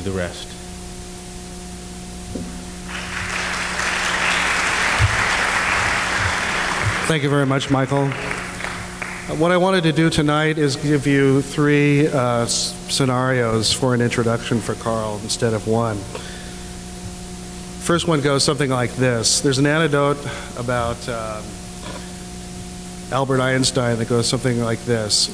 the rest. Thank you very much, Michael. What I wanted to do tonight is give you three uh, scenarios for an introduction for Karl instead of one. First one goes something like this. There's an anecdote about um, Albert Einstein that goes something like this.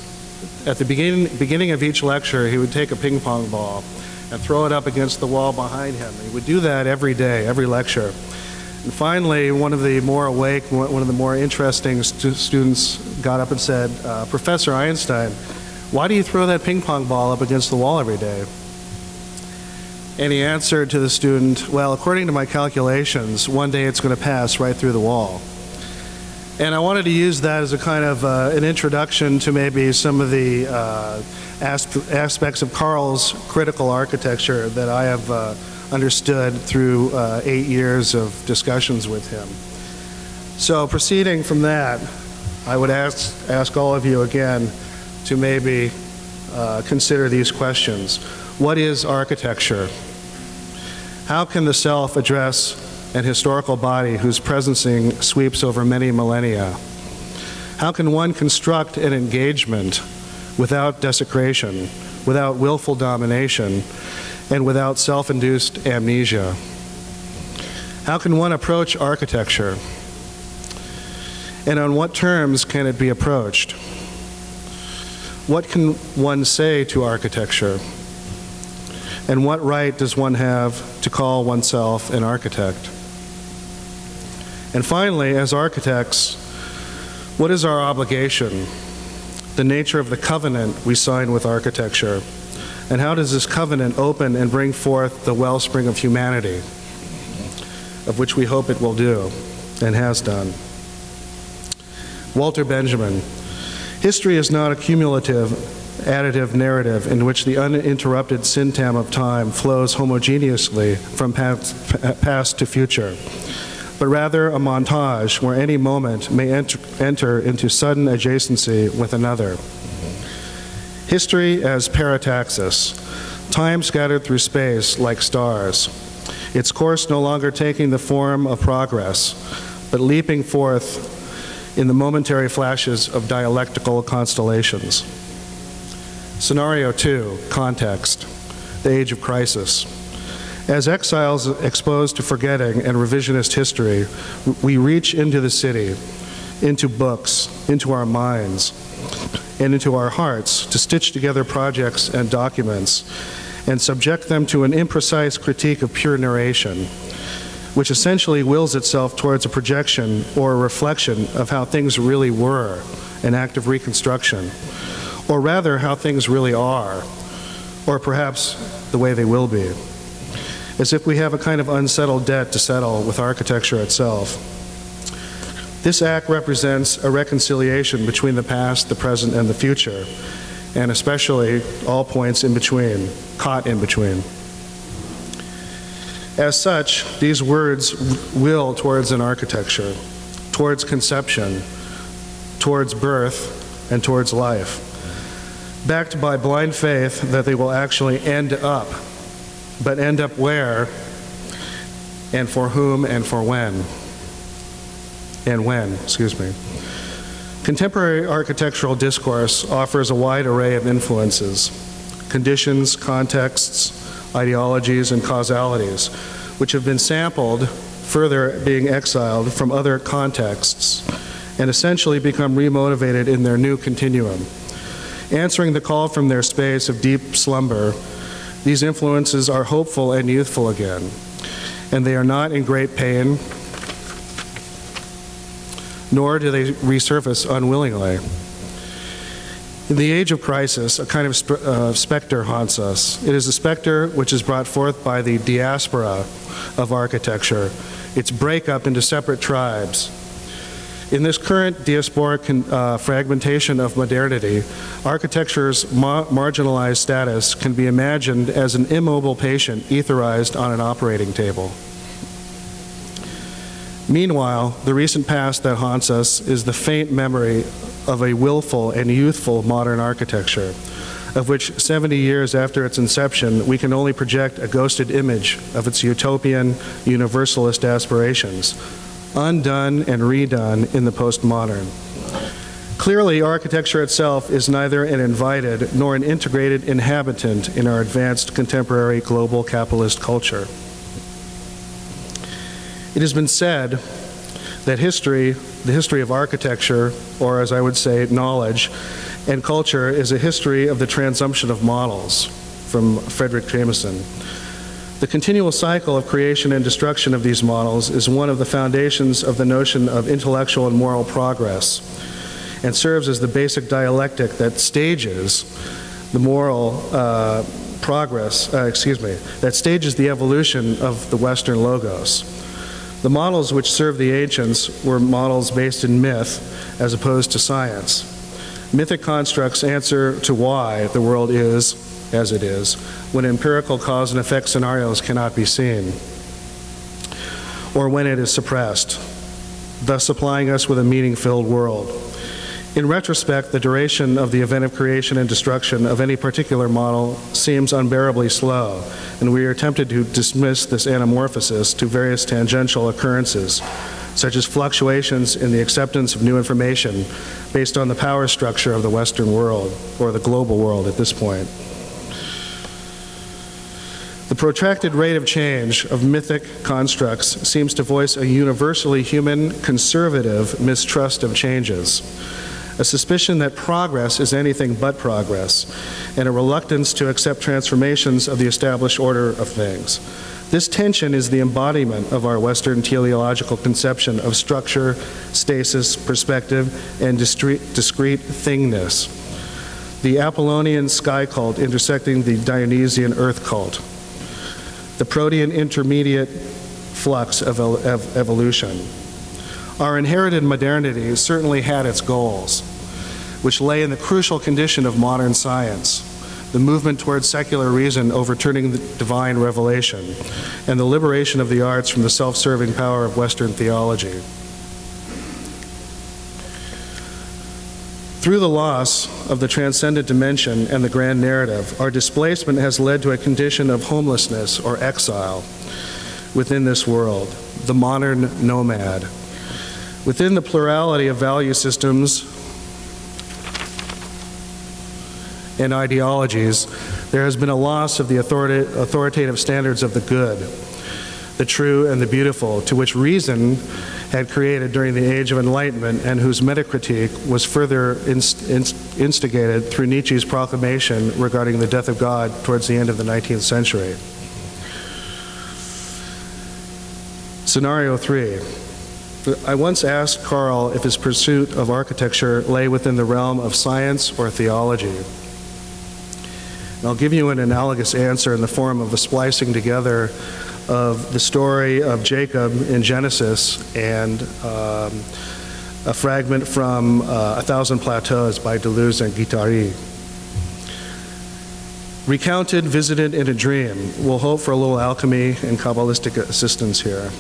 At the beginning, beginning of each lecture, he would take a ping pong ball and throw it up against the wall behind him. He would do that every day, every lecture. And finally, one of the more awake, one of the more interesting stu- students got up and said, uh, Professor Einstein, why do you throw that ping pong ball up against the wall every day? And he answered to the student, Well, according to my calculations, one day it's going to pass right through the wall. And I wanted to use that as a kind of uh, an introduction to maybe some of the uh, aspects of Karl's critical architecture that I have uh, understood through uh, eight years of discussions with him. So, proceeding from that, I would ask, ask all of you again to maybe uh, consider these questions. What is architecture? How can the self address an historical body whose presencing sweeps over many millennia? How can one construct an engagement without desecration, without willful domination, and without self induced amnesia? How can one approach architecture? And on what terms can it be approached? What can one say to architecture? And what right does one have to call oneself an architect? And finally, as architects, what is our obligation? The nature of the covenant we sign with architecture? And how does this covenant open and bring forth the wellspring of humanity, of which we hope it will do and has done? Walter Benjamin. History is not a cumulative, additive narrative in which the uninterrupted syntagm of time flows homogeneously from past, past to future, but rather a montage where any moment may enter, enter into sudden adjacency with another. History as parataxis, time scattered through space like stars, its course no longer taking the form of progress, but leaping forth in the momentary flashes of dialectical constellations. Scenario two, context, the age of crisis. As exiles exposed to forgetting and revisionist history, we reach into the city, into books, into our minds, and into our hearts to stitch together projects and documents and subject them to an imprecise critique of pure narration, which essentially wills itself towards a projection or a reflection of how things really were, an act of reconstruction, or rather how things really are, or perhaps the way they will be, as if we have a kind of unsettled debt to settle with architecture itself. This act represents a reconciliation between the past, the present, and the future, and especially all points in between, caught in between. As such, these words will towards an architecture, towards conception, towards birth, and towards life, backed by blind faith that they will actually end up. But end up where, and for whom, and for when? And when, excuse me. Contemporary architectural discourse offers a wide array of influences, conditions, contexts, ideologies, and causalities, which have been sampled, further being exiled from other contexts, and essentially become remotivated in their new continuum. Answering the call from their space of deep slumber, these influences are hopeful and youthful again, and they are not in great pain, nor do they resurface unwillingly. In the age of crisis, a kind of uh, specter haunts us. It is a specter which is brought forth by the diaspora of architecture, its breakup into separate tribes. In this current diasporic uh, fragmentation of modernity, architecture's ma- marginalized status can be imagined as an immobile patient etherized on an operating table. Meanwhile, the recent past that haunts us is the faint memory of a willful and youthful modern architecture, of which 70 years after its inception, we can only project a ghosted image of its utopian, universalist aspirations, undone and redone in the postmodern. Clearly, architecture itself is neither an invited nor an integrated inhabitant in our advanced contemporary global capitalist culture. It has been said that history, the history of architecture, or as I would say, knowledge, and culture is a history of the transumption of models, from Fredric Jameson. The continual cycle of creation and destruction of these models is one of the foundations of the notion of intellectual and moral progress and serves as the basic dialectic that stages the moral uh, progress, uh, excuse me, that stages the evolution of the Western logos. The models which served the ancients were models based in myth as opposed to science. Mythic constructs answer to why the world is as it is when empirical cause and effect scenarios cannot be seen, or when it is suppressed, thus supplying us with a meaning filled world. In retrospect, the duration of the event of creation and destruction of any particular model seems unbearably slow, and we are tempted to dismiss this anamorphosis to various tangential occurrences, such as fluctuations in the acceptance of new information based on the power structure of the Western world, or the global world at this point. The protracted rate of change of mythic constructs seems to voice a universally human, conservative mistrust of changes a suspicion that progress is anything but progress, and a reluctance to accept transformations of the established order of things. This tension is the embodiment of our Western teleological conception of structure, stasis, perspective, and discrete, thingness. The Apollonian sky cult intersecting the Dionysian earth cult. The protean intermediate flux of, of evolution. Our inherited modernity certainly had its goals, which lay in the crucial condition of modern science the movement towards secular reason overturning the divine revelation, and the liberation of the arts from the self serving power of Western theology. Through the loss of the transcendent dimension and the grand narrative, our displacement has led to a condition of homelessness or exile within this world, the modern nomad. Within the plurality of value systems and ideologies, there has been a loss of the authoritative standards of the good, the true, and the beautiful, to which reason had created during the Age of Enlightenment and whose metacritique was further inst inst instigated through Nietzsche's proclamation regarding the death of God towards the end of the 19th century. Scenario three. I once asked Karl if his pursuit of architecture lay within the realm of science or theology. And I'll give you an analogous answer in the form of a splicing together of the story of Jacob in Genesis and um, a fragment from uh, A Thousand Plateaus by Deleuze and Guattari. Recounted, visited in a dream. We'll hope for a little alchemy and Kabbalistic assistance here.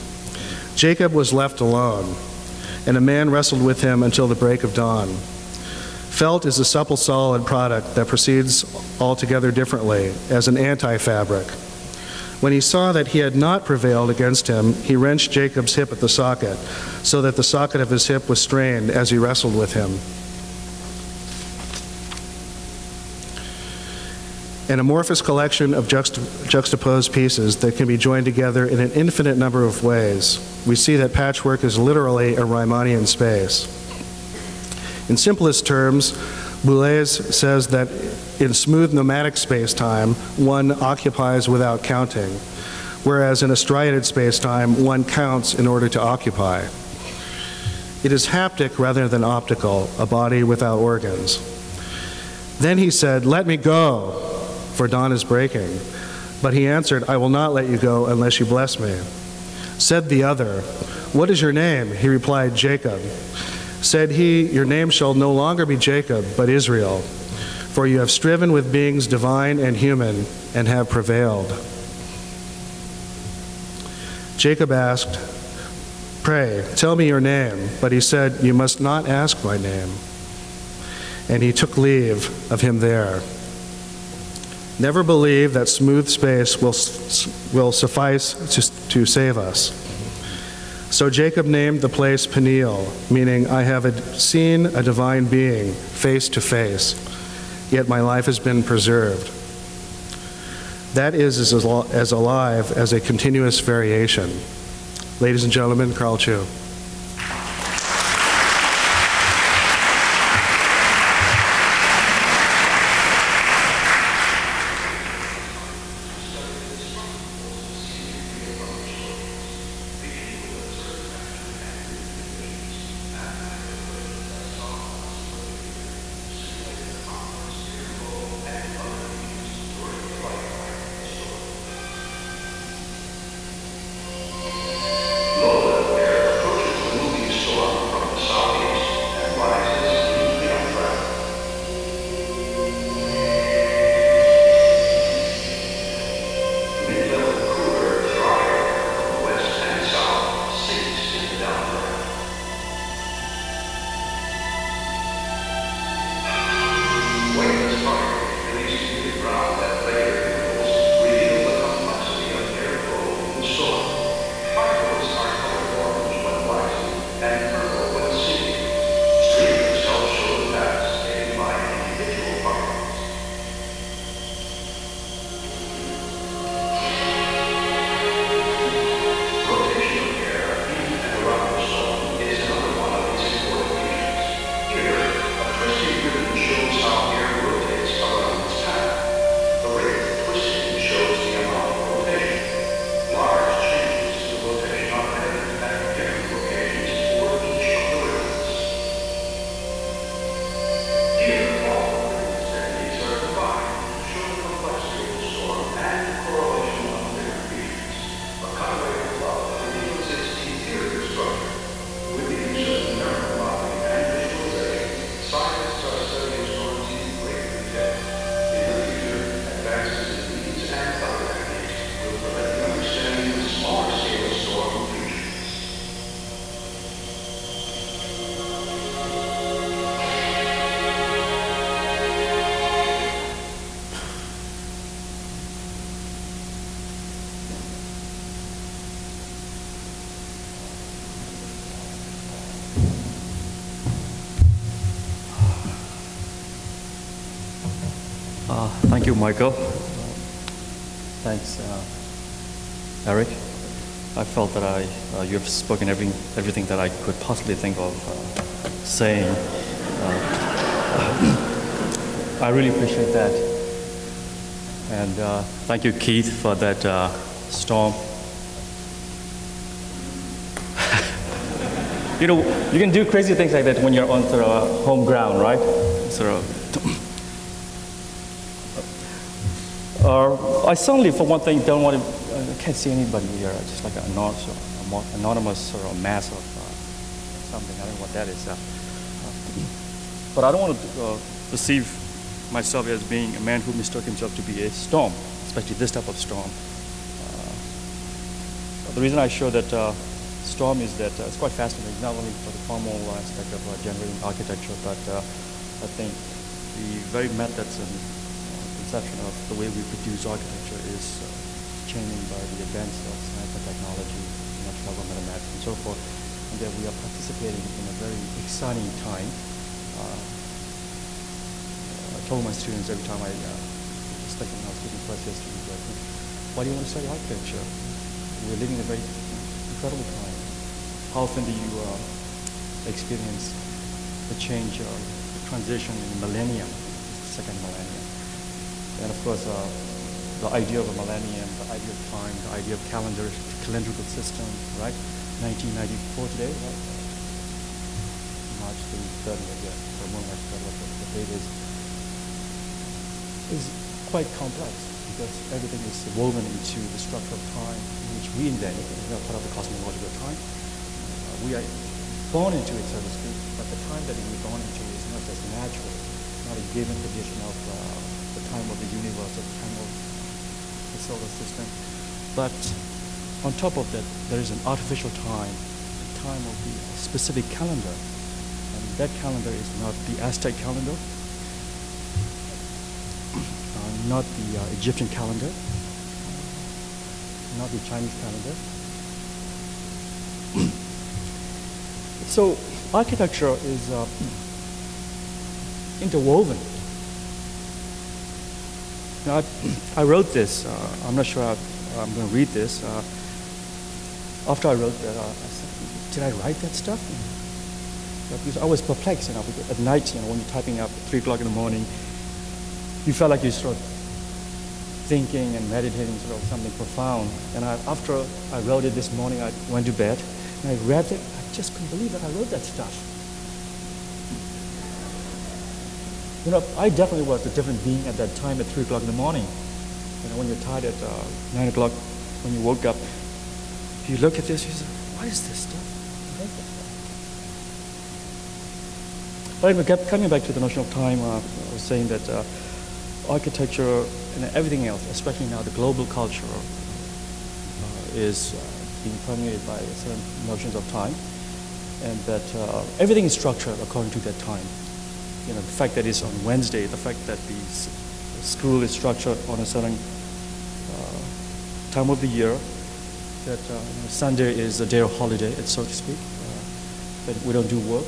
Jacob was left alone, and a man wrestled with him until the break of dawn. Felt is a supple solid product that proceeds altogether differently, as an anti fabric. When he saw that he had not prevailed against him, he wrenched Jacob's hip at the socket, so that the socket of his hip was strained as he wrestled with him. an amorphous collection of juxt- juxtaposed pieces that can be joined together in an infinite number of ways. We see that patchwork is literally a Riemannian space. In simplest terms, Boulez says that in smooth nomadic space-time, one occupies without counting, whereas in a striated space-time, one counts in order to occupy. It is haptic rather than optical, a body without organs. Then he said, Let me go for dawn is breaking. But he answered, I will not let you go unless you bless me. Said the other, What is your name? He replied, Jacob. Said he, Your name shall no longer be Jacob, but Israel, for you have striven with beings divine and human and have prevailed. Jacob asked, Pray, tell me your name. But he said, You must not ask my name. And he took leave of him there. Never believe that smooth space will, will suffice to, to save us. So Jacob named the place Peniel, meaning, I have seen a divine being face to face, yet my life has been preserved. That is as alive as a continuous variation. Ladies and gentlemen, Karl Chu. Thank you, Michael. Thanks, uh, Eric. I felt that I, uh, you have spoken every, everything that I could possibly think of uh, saying. Uh, I really appreciate that. And uh, thank you, Keith, for that uh, storm. you know, you can do crazy things like that when you're on sort of home ground, right? Sort of Uh, I certainly, for one thing, don't want to, I uh, can't see anybody here, just like an anonymous, anonymous or a mass of uh, something. I don't know what that is. Uh, but I don't want to uh, perceive myself as being a man who mistook himself to be a storm, especially this type of storm. the reason I show that storm is that it's quite fascinating, not only for the formal aspect of generating architecture, but I think the very methods and conception of the way we produce architecture is uh, changing by the advance of and technology, level mathematics, and so forth, and that we are participating in a very exciting time. Uh, I told my students every time I uh, was thinking I was taking first year students, why do you want to study architecture? We're living in a very incredible time. How often do you uh, experience the change or the transition in the millennium, second millennium? And of course, uh, the idea of a millennium, the idea of time, the idea of calendar, calendrical system, right? 1994 today, right? March 23rd, I guess, or more like the date is, is quite complex because everything is woven into the structure of time which we invented, you know, part of the cosmological time. Uh, we are born into it, so to speak, but the time that we're born into is not just natural, it's not a given condition of uh, the time of the universe, the time of solar system. But on top of that, there is an artificial time, the time of the specific calendar. And that calendar is not the Aztec calendar, uh, not the uh, Egyptian calendar, not the Chinese calendar. so architecture is uh, interwoven. Now, I, wrote this. Uh, I'm not sure I, am going to read this. Uh, after I wrote that, uh, I said, did I write that stuff? because I was perplexed, you know, at night, you know, when you're typing up at 3 o'clock in the morning, you felt like you sort of thinking and meditating sort of something profound. And I, after I wrote it this morning, I went to bed, and I read it. I just couldn't believe that I wrote that stuff. You know, I definitely was a different being at that time at 3 o'clock in the morning. You know, when you're tired at uh, 9 o'clock, when you woke up, you look at this, you say, what is this stuff? But anyway, coming back to the notion of time, uh, I was saying that uh, architecture and everything else, especially now the global culture, uh, is uh, being permeated by certain notions of time, and that uh, everything is structured according to that time. You know, the fact that it's on Wednesday, the fact that the school is structured on a certain uh, time of the year, that you know, Sunday is a day of holiday, so to speak, that we don't do work.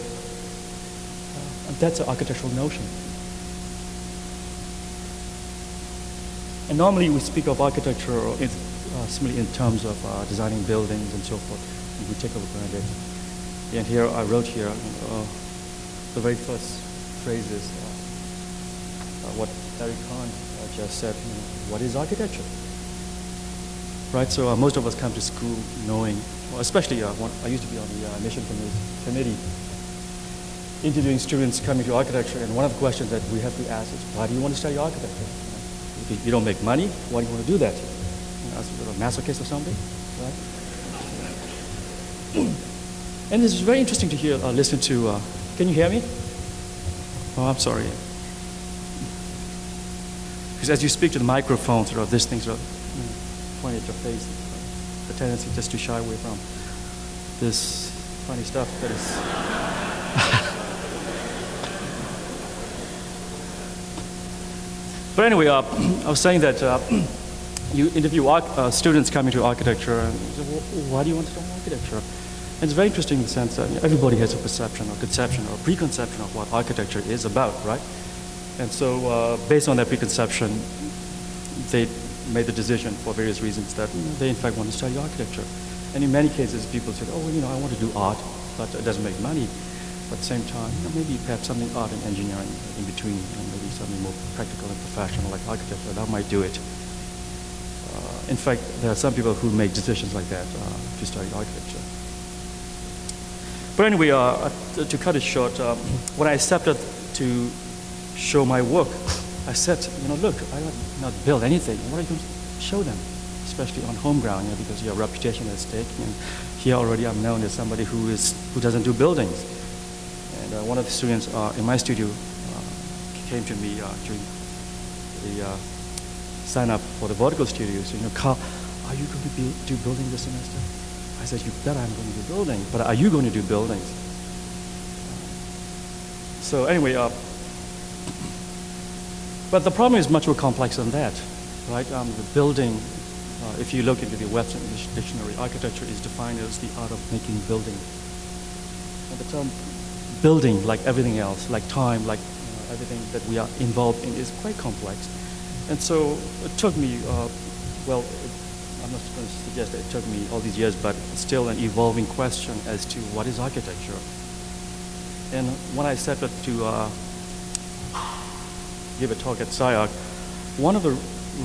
that's an architectural notion. And normally we speak of architecture in, uh, simply in terms of uh, designing buildings and so forth. And we take it for granted. And here I wrote here uh, the very first phrase uh, uh, what Eric Kahn uh, just said, you know, what is architecture? Right, so most of us come to school knowing, well, especially I used to be on the admission committee, interviewing students coming to architecture, and one of the questions that we have to ask is, why do you want to study architecture? If you don't make money, why do you want to do that? You know, as a little masochist or something, right? and it's very interesting to hear, uh, listen to, uh, can you hear me? Oh, I'm sorry. Because as you speak to the microphone, sort of this thing sort of you know, pointed at your face, the tendency just to shy away from this funny stuff that is. But anyway, uh, I was saying that uh, you interview uh, students coming to architecture, and why do you want to study architecture? It's very interesting in the sense that everybody has a perception or conception or preconception of what architecture is about, right? And so uh, based on that preconception, they made the decision for various reasons that you know, they in fact want to study architecture. And in many cases, people said, oh, you know, I want to do art, but it doesn't make money. But at the same time, you know, maybe perhaps something art and engineering in between, maybe something more practical and professional like architecture, that might do it. Uh, in fact, there are some people who make decisions like that uh, to study architecture. But anyway, uh, to cut it short, um, when I accepted to show my work, I said, you know, look, I have not built anything. What are you going to show them? Especially on home ground, you know, because your reputation is at stake. And here already I'm known as somebody who, is, who doesn't do buildings. And uh, one of the students uh, in my studio uh, came to me during the sign up for the vertical studio. So, you know, Karl, are you going to be, do building this semester? I said, you bet I'm going to do building, but are you going to do buildings? So anyway, uh, but the problem is much more complex than that, right? Um, the building, uh, if you look into the Webster Dictionary, architecture is defined as the art of making building. And the term building, like everything else, like time, like you know, everything that we are involved in, is quite complex. And so it took me, uh, well, I'm not going to suggest that it took me all these years, but it's still an evolving question as to what is architecture. And when I set up to uh, give a talk at SCI-Arc, one of the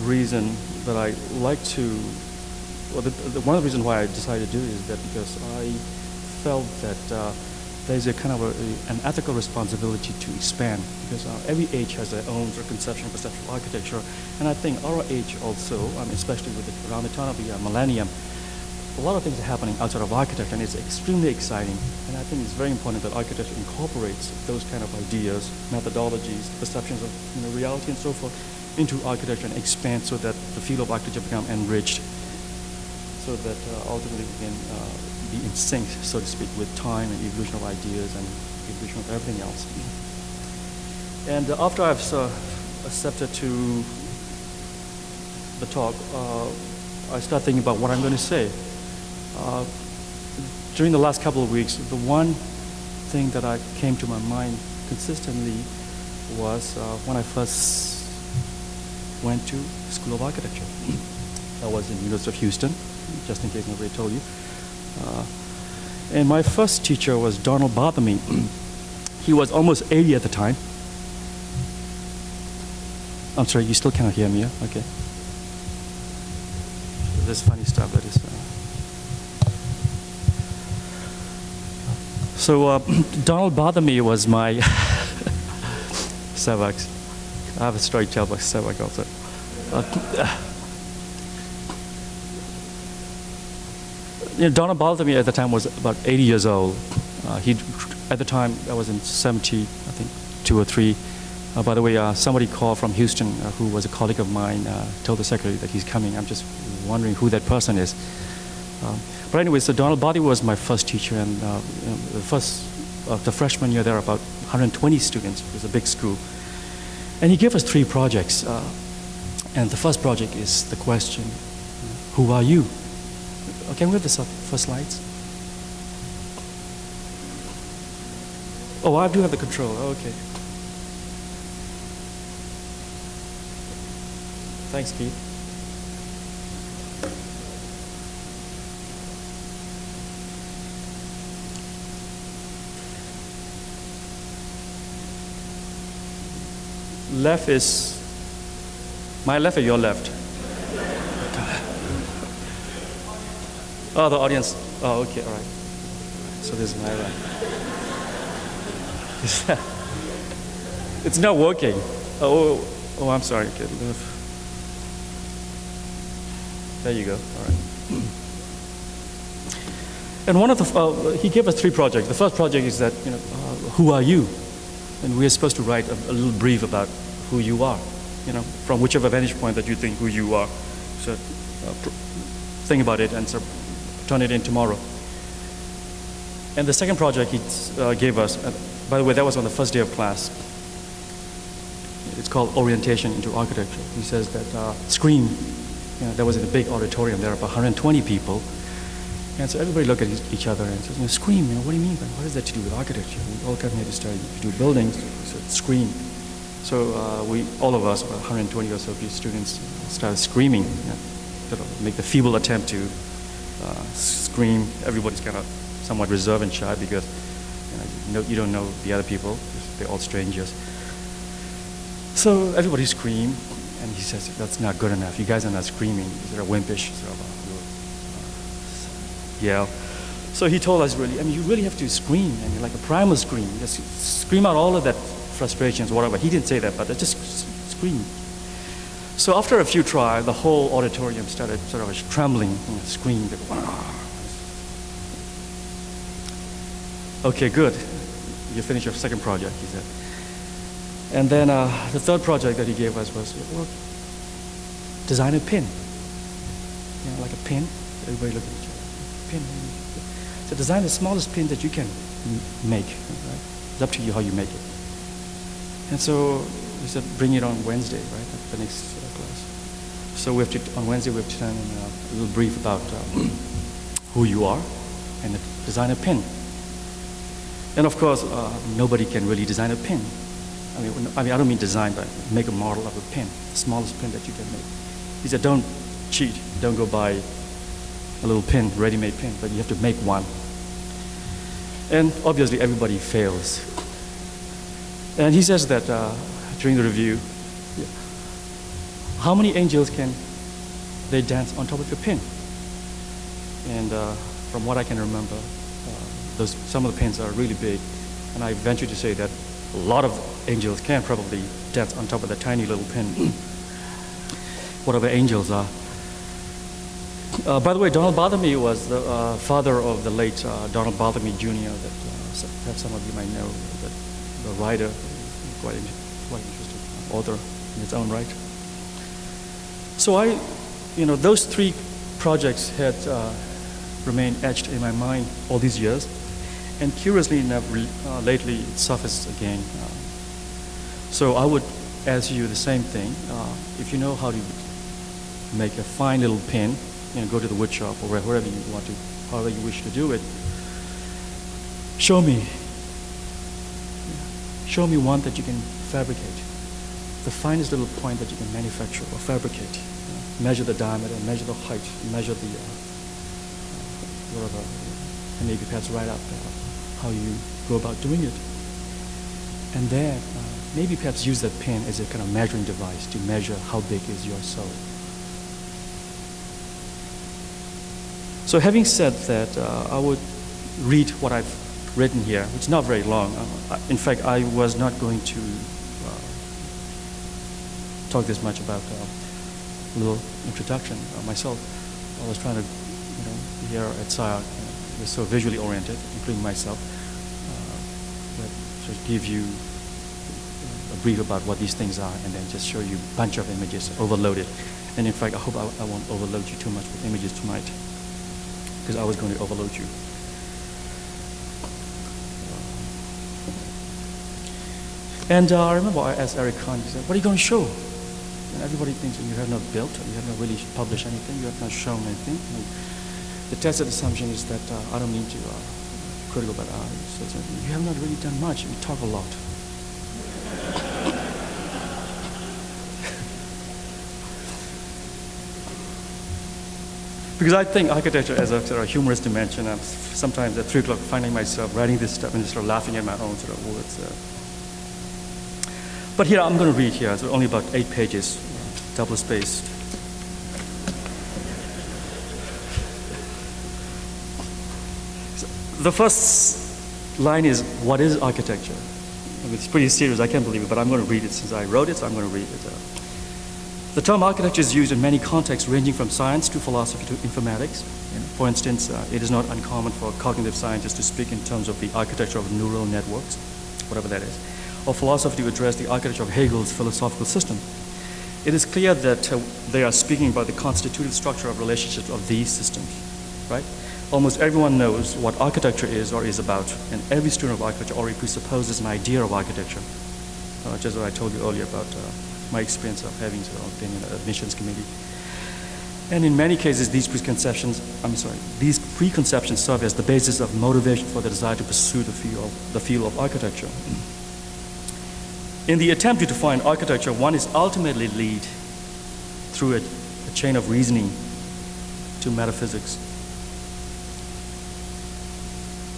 reasons that I like to, well, the, the, one of the reasons why I decided to do it is that because I felt that uh, there's a kind of a, an ethical responsibility to expand because uh, every age has their own sort of conception of architecture. And I think our age also, um, especially with the, around the turn of the uh, millennium, a lot of things are happening outside of architecture and it's extremely exciting. And I think it's very important that architecture incorporates those kind of ideas, methodologies, perceptions of you know, reality and so forth into architecture and expand so that the field of architecture become enriched so that uh, ultimately we can uh, be in sync, so to speak, with time and evolution of ideas and evolution of everything else. And after I've uh, accepted to the talk, uh, I start thinking about what I'm going to say. Uh, during the last couple of weeks, the one thing that I came to my mind consistently was uh, when I first went to School of Architecture. that was in University of Houston, just in case nobody told you. Uh, and my first teacher was Donald Barthelme. he was almost 80 at the time. I'm sorry, you still cannot hear me, yeah? Okay. This funny stuff that is. Uh... So uh, Donald Barthelme was my Savak. I have a story to tell about Savak also. you know, Donald Barthelme at the time was about 80 years old. Uh, he, at the time, I was in 70, I think, two or three. Uh, by the way, uh, somebody called from Houston uh, who was a colleague of mine, uh, told the secretary that he's coming. I'm just wondering who that person is. Um, but anyway, so Donald Barthelme was my first teacher, and uh, you know, the first, the freshman year there, were about 120 students. It was a big school. And he gave us three projects. and the first project is the question, who are you? Oh, can we have the first slides? Oh, I do have the control. Oh, okay. Thanks, Pete. Left is my left or your left? Oh, the audience. Oh, okay, all right. So this is my right. it's not working. Oh, oh, I'm sorry. Okay, there you go. All right. And one of the, uh, he gave us three projects. The first project is that, you know, uh, who are you? And we're supposed to write a, a, little brief about who you are, you know, from whichever vantage point that you think who you are. So uh, think about it and so turn it in tomorrow. And the second project he uh, gave us, uh, by the way, that was on the first day of class. It's called Orientation into Architecture. He says that uh, Scream, you know, that was in a big auditorium, there were about 120 people. And so everybody looked at each other and says, you know, Scream, you know, what do you mean? What does that to do with architecture? We all come here to study, to do buildings, so Scream. So uh, we, all of us, about 120 or so of these students, started screaming, you know, make the feeble attempt to uh, scream. Everybody's kind of somewhat reserved and shy because you, know, you don't know the other people. They're all strangers. So everybody screamed, and he says, that's not good enough. You guys are not screaming. You're wimpish. So, uh, yell. So he told us really, I mean, you really have to scream, I mean, like a primal scream. Just scream out all of that frustrations, whatever. He didn't say that, but just scream. So after a few tries, the whole auditorium started sort of trembling, know, screaming. Okay, good. You finished your second project, he said. And then uh, the third project that he gave us was, well, design a pin. You know, like a pin. Everybody look at each other. Pin. So design the smallest pin that you can make. Right? It's up to you how you make it. And so he said, bring it on Wednesday, right? The next so we have to, on Wednesday, we have to turn in a little brief about uh, who you are and design a pin. And of course, uh, nobody can really design a pin. I mean, I mean, I don't mean design, but make a model of a pin, the smallest pin that you can make. He said, don't cheat. Don't go buy a little pin, ready-made pin, but you have to make one. And obviously, everybody fails. And he says that uh, during the review, how many angels can they dance on top of your pin? And uh, from what I can remember, uh, those, some of the pins are really big. And I venture to say that a lot of angels can probably dance on top of that tiny little pin, whatever angels are. Uh, by the way, Donald Barthelme was the uh, father of the late uh, Donald Barthelme Jr. that uh, perhaps some of you might know, the, the writer, quite, quite interesting author in its own right. So I, you know, those three projects had uh, remained etched in my mind all these years. And curiously enough, uh, lately it surfaced again. Uh, so I would ask you the same thing. Uh, if you know how to make a fine little pin, you know, go to the wood shop or wherever you want to, however you wish to do it. Show me. Show me one that you can fabricate. The finest little point that you can manufacture or fabricate. Measure the diameter, measure the height, measure the uh, whatever, and maybe perhaps write up uh, how you go about doing it. And then uh, maybe perhaps use that pen as a kind of measuring device to measure how big is your soul. So having said that, uh, I would read what I've written here, is not very long. Uh, in fact, I was not going to uh, talk this much about little introduction uh, myself. I was trying to, you know, here at SCI-Arc, you know, we're so visually oriented, including myself, uh, that should give you a brief about what these things are and then just show you a bunch of images overloaded. And in fact, I hope I, I won't overload you too much with images tonight because I was going to overload you. And uh, I remember I asked Eric Kahn, he said, what are you going to show? And everybody thinks you have not built, you have not really published anything, you have not shown anything. And the tacit assumption is that uh, I don't mean to uh, critical, but uh, so, so you have not really done much. You talk a lot. because I think architecture has a sort of humorous dimension. I'm sometimes at three o'clock finding myself writing this stuff and just sort of laughing at my own sort of words. Uh. But here I'm going to read here. It's only about eight pages, double spaced. So the first line is, "What is architecture?" It's pretty serious. I can't believe it, but I'm going to read it since I wrote it. So I'm going to read it. Uh, the term architecture is used in many contexts ranging from science to philosophy to informatics. For instance, uh, it is not uncommon for cognitive scientists to speak in terms of the architecture of neural networks, whatever that is, or philosophy to address the architecture of Hegel's philosophical system. It is clear that uh, they are speaking about the constitutive structure of relationships of these systems, right? Almost everyone knows what architecture is or is about, and every student of architecture already presupposes an idea of architecture, uh, just as I told you earlier about uh, my experience of having sort of been in an admissions committee. And in many cases, these preconceptions, I'm sorry, these preconceptions serve as the basis of motivation for the desire to pursue the field, the field of architecture. In the attempt to define architecture, one is ultimately led through a, a chain of reasoning to metaphysics.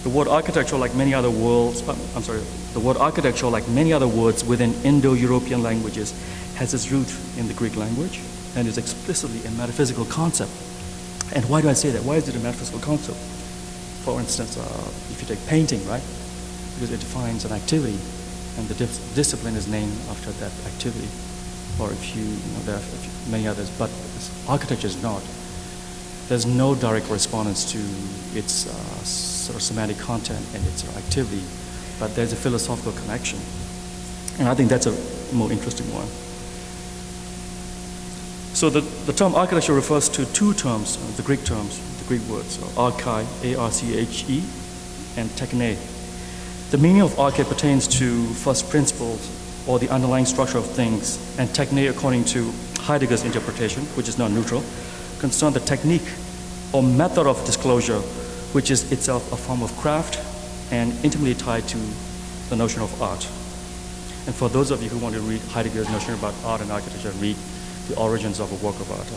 The word architecture, like many other words, uh, I'm sorry, the word architecture, like many other words within Indo-European languages, has its root in the Greek language and is explicitly a metaphysical concept. And why do I say that? Why is it a metaphysical concept? For instance, uh, if you take painting, right? Because it defines an activity, and the dis- discipline is named after that activity. Or if you, you know, there are many others, but architecture is not. There's no direct correspondence to its uh, sort of semantic content and its activity, but there's a philosophical connection. And I think that's a more interesting one. So the, the term architecture refers to two terms, uh, the Greek terms, the Greek words, so arche, A-R-C-H-E, and techne. The meaning of arche pertains to first principles or the underlying structure of things, and techne, according to Heidegger's interpretation, which is not neutral, concern the technique or method of disclosure, which is itself a form of craft and intimately tied to the notion of art. And for those of you who want to read Heidegger's notion about art and architecture, read the origins of a work of art.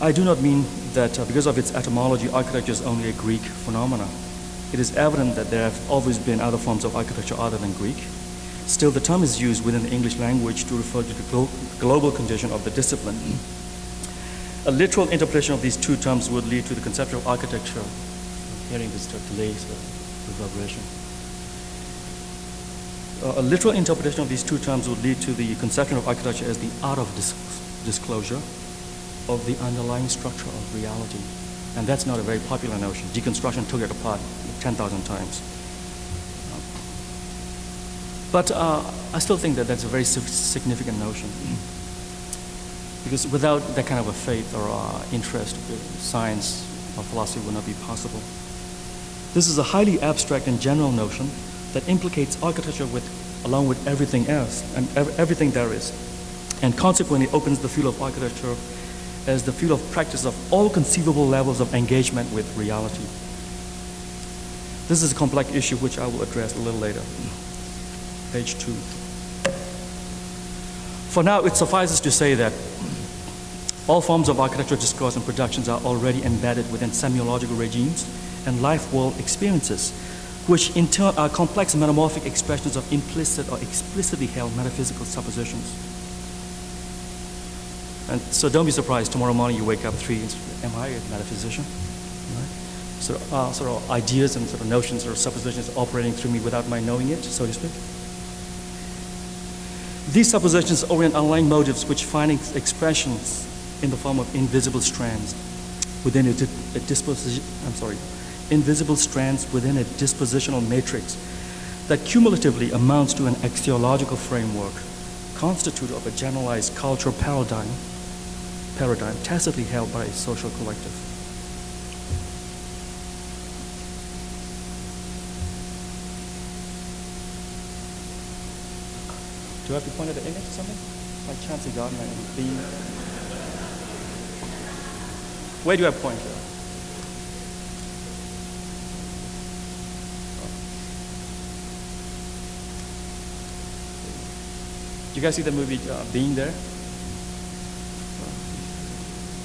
I do not mean that uh, because of its etymology, architecture is only a Greek phenomenon. It is evident that there have always been other forms of architecture other than Greek. Still, the term is used within the English language to refer to the glo global condition of the discipline. A literal interpretation of these two terms would lead to the conception of architecture. Hearing this delay, so reverberation. Uh, a literal interpretation of these two terms would lead to the conception of architecture as the art of dis disclosure of the underlying structure of reality. And that's not a very popular notion. Deconstruction took it apart 10,000 times. But uh, I still think that that's a very significant notion. Because without that kind of a faith or uh, interest, science or philosophy would not be possible. This is a highly abstract and general notion that implicates architecture with, along with everything else and ev everything there is. and consequently opens the field of architecture as the field of practice of all conceivable levels of engagement with reality. This is a complex issue which I will address a little later. Page two. For now, it suffices to say that all forms of architectural discourse and productions are already embedded within semiological regimes and life world experiences, which in turn are complex metamorphic expressions of implicit or explicitly held metaphysical suppositions. And so don't be surprised tomorrow morning you wake up three, am I a metaphysician? Sort of, uh, sort of ideas and sort of notions or suppositions operating through me without my knowing it, so to speak. These suppositions orient underlying motives which find expressions in the form of invisible strands within a, a disposition, I'm sorry, invisible strands within a dispositional matrix that cumulatively amounts to an axiological framework constituted of a generalized cultural paradigm, paradigm tacitly held by a social collective. Do I have to point at the image or something? Like Chauncey Gardiner and being. Where do I point? Do you guys see the movie uh, Being There?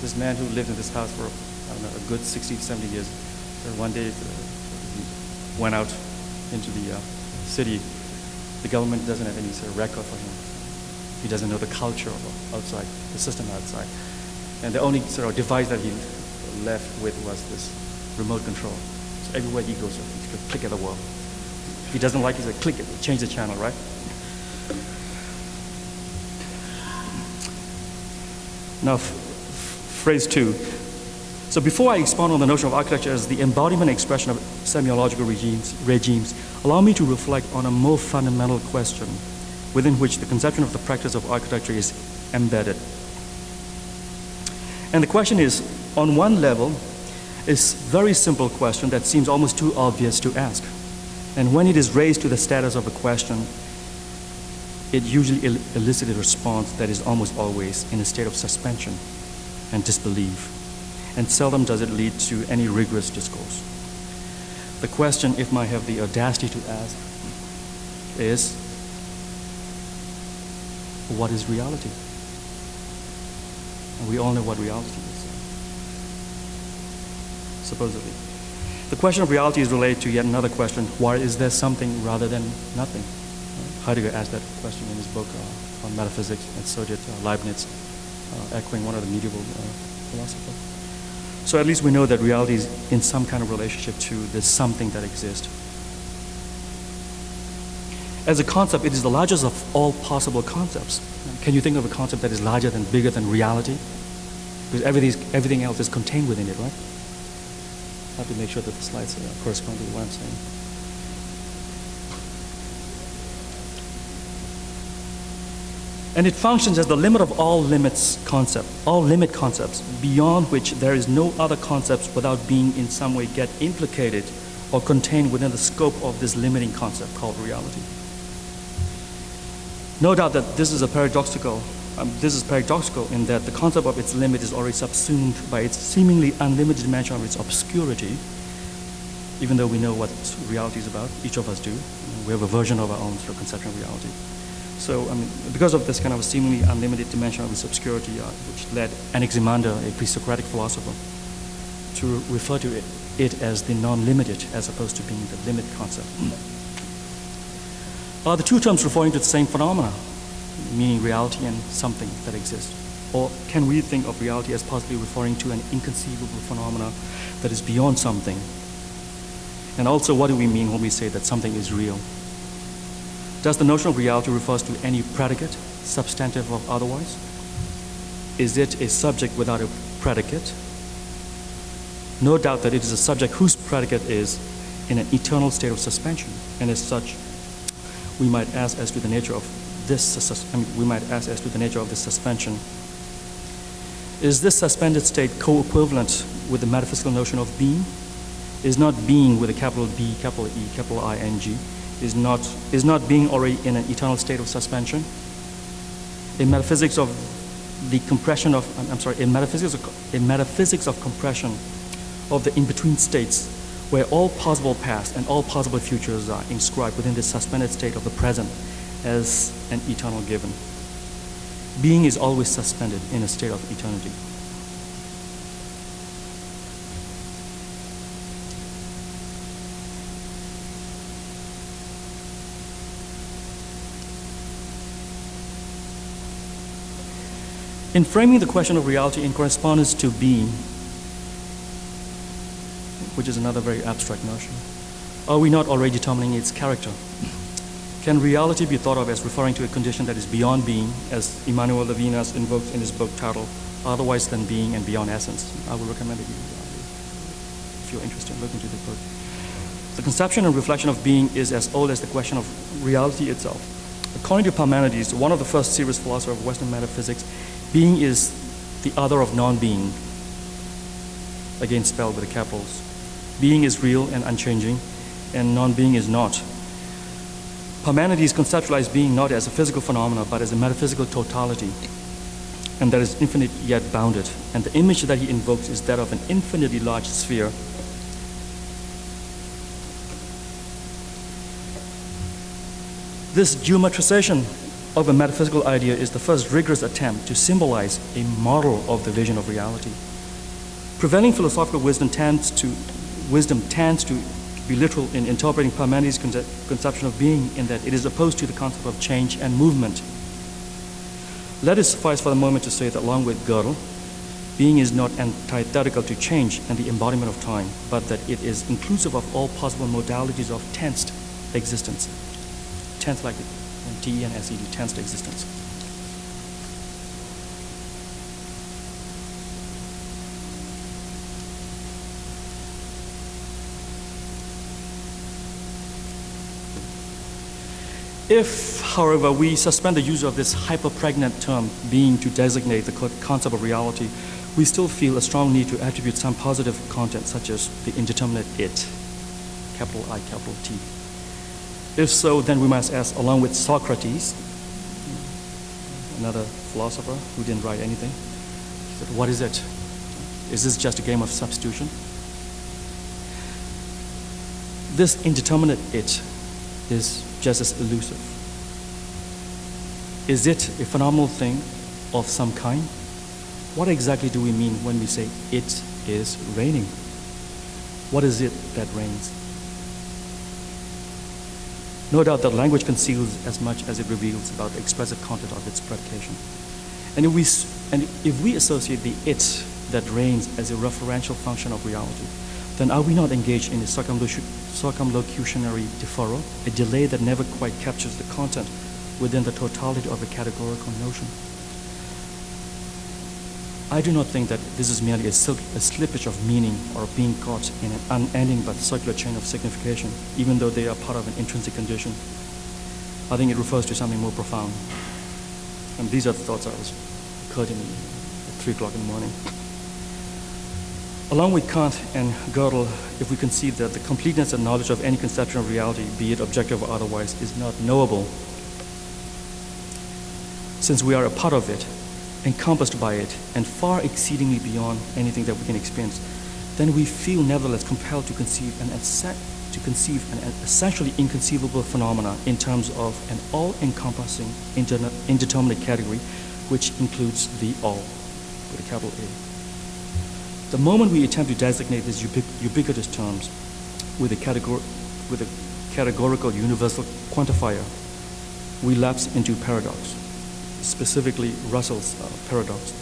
This man who lived in this house for, I don't know, a good 60, 70 years. And one day uh, went out into the uh, city. The government doesn't have any sort of record for him. He doesn't know the culture of outside, the system outside. And the only sort of device that he left with was this remote control. So everywhere he goes, he could click at the wall. If he doesn't like it, he click it, change the channel, right? Now, phrase two. So before I expound on the notion of architecture as the embodiment expression of semiological regimes, regimes, allow me to reflect on a more fundamental question within which the conception of the practice of architecture is embedded. And the question is, on one level, is very simple question that seems almost too obvious to ask. And when it is raised to the status of a question, it usually el- elicits a response that is almost always in a state of suspension and disbelief, and seldom does it lead to any rigorous discourse. The question, if I have the audacity to ask, is what is reality? And we all know what reality is, supposedly. The question of reality is related to yet another question why is there something rather than nothing? Heidegger asked that question in his book uh, on metaphysics, and so did uh, Leibniz, uh, echoing one of the medieval uh, philosophers. So at least we know that reality is in some kind of relationship to this something that exists. As a concept, it is the largest of all possible concepts. Can you think of a concept that is larger than, bigger than reality? Because everything, everything else is contained within it, right? I have to make sure that the slides uh, correspond to what I'm saying. And it functions as the limit of all limits concept, all limit concepts, beyond which there is no other concepts without being in some way get implicated or contained within the scope of this limiting concept called reality. No doubt that this is a paradoxical, um, this is paradoxical in that the concept of its limit is already subsumed by its seemingly unlimited dimension of its obscurity, even though we know what reality is about, each of us do. We have a version of our own sort of conception of reality. So, I mean, because of this kind of seemingly unlimited dimension of its obscurity, uh, which led Anaximander, a pre-Socratic philosopher, to refer to it, it as the non-limited as opposed to being the limit concept. Are the two terms referring to the same phenomena, meaning reality and something that exists? Or can we think of reality as possibly referring to an inconceivable phenomena that is beyond something? And also, what do we mean when we say that something is real? Does the notion of reality refers to any predicate, substantive or otherwise? Is it a subject without a predicate? No doubt that it is a subject whose predicate is in an eternal state of suspension, and as such, we might ask as to the nature of this. I mean, we might ask as to the nature of this suspension. Is this suspended state co-equivalent with the metaphysical notion of being? Is not being with a capital B, capital E, capital I, N, G? Is not, is not being already in an eternal state of suspension? a metaphysics of the compression of, I'm sorry, a metaphysics of, a metaphysics of compression of the in-between states where all possible past and all possible futures are inscribed within the suspended state of the present as an eternal given. Being is always suspended in a state of eternity. In framing the question of reality in correspondence to being, which is another very abstract notion, are we not already determining its character? Can reality be thought of as referring to a condition that is beyond being, as Emmanuel Levinas invokes in his book titled Otherwise Than Being and Beyond Essence? I would recommend it if you're interested in looking to the book. The conception and reflection of being is as old as the question of reality itself. According to Parmenides, one of the first serious philosophers of Western metaphysics, being is the other of non being, again spelled with the capitals. Being is real and unchanging, and non being is not. Parmenides conceptualized being not as a physical phenomenon, but as a metaphysical totality, and that is infinite yet bounded. And the image that he invokes is that of an infinitely large sphere. This geometrization of a metaphysical idea is the first rigorous attempt to symbolize a model of the vision of reality. Prevailing philosophical wisdom tends to wisdom tends to be literal in interpreting Parmenides' conception of being in that it is opposed to the concept of change and movement. Let it suffice for the moment to say that along with Gödel, being is not antithetical to change and the embodiment of time, but that it is inclusive of all possible modalities of tensed existence. Tense like T and SED, tensed existence. If, however, we suspend the use of this hyper-pregnant term, being, to designate the concept of reality, we still feel a strong need to attribute some positive content, such as the indeterminate it, capital I, capital T. If so, then we must ask, along with Socrates, another philosopher who didn't write anything, he said, what is it? Is this just a game of substitution? This indeterminate it is just as elusive. Is it a phenomenal thing of some kind? What exactly do we mean when we say it is raining? What is it that rains? No doubt that language conceals as much as it reveals about the expressive content of its predication. And if we, and if we associate the it that reigns as a referential function of reality, then are we not engaged in a circumlocutionary deferral, a delay that never quite captures the content within the totality of a categorical notion? I do not think that this is merely a, sil- a, slippage of meaning or being caught in an unending but circular chain of signification, even though they are part of an intrinsic condition. I think it refers to something more profound. And these are the thoughts that was occurred to me at 3 o'clock in the morning. Along with Kant and Gödel, if we conceive that the completeness and knowledge of any conception of reality, be it objective or otherwise, is not knowable, since we are a part of it, encompassed by it and far exceedingly beyond anything that we can experience, then we feel nevertheless compelled to conceive an to conceive an essentially inconceivable phenomena in terms of an all-encompassing indeterminate category, which includes the all, with a capital A. The moment we attempt to designate these ubiquitous terms with a, with a categorical universal quantifier, we lapse into paradox specifically Russell's uh, paradox,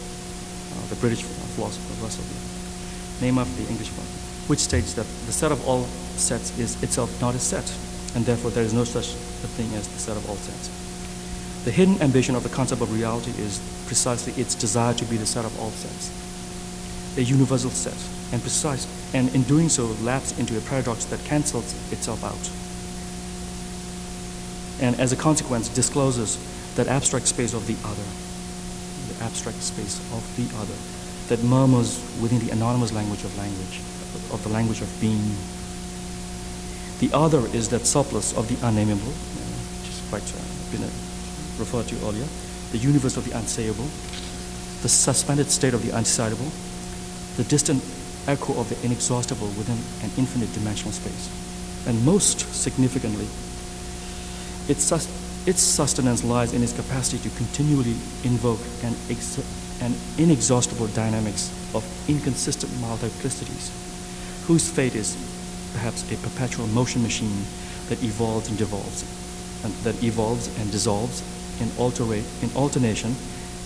uh, the British philosopher Russell, name of the English one, which states that the set of all sets is itself not a set, and therefore there is no such a thing as the set of all sets. The hidden ambition of the concept of reality is precisely its desire to be the set of all sets, a universal set, and precise, and in doing so lapse into a paradox that cancels itself out, and as a consequence discloses that abstract space of the other, the abstract space of the other, that murmurs within the anonymous language of language, of the language of being. The other is that surplus of the unnameable, which is quite uh, been uh, referred to earlier, the universe of the unsayable, the suspended state of the undecidable, the distant echo of the inexhaustible within an infinite dimensional space. And most significantly, its, sus- its sustenance lies in its capacity to continually invoke an, an inexhaustible dynamics of inconsistent multiplicities, whose fate is perhaps a perpetual motion machine that evolves and devolves, and that evolves and dissolves in, in alternation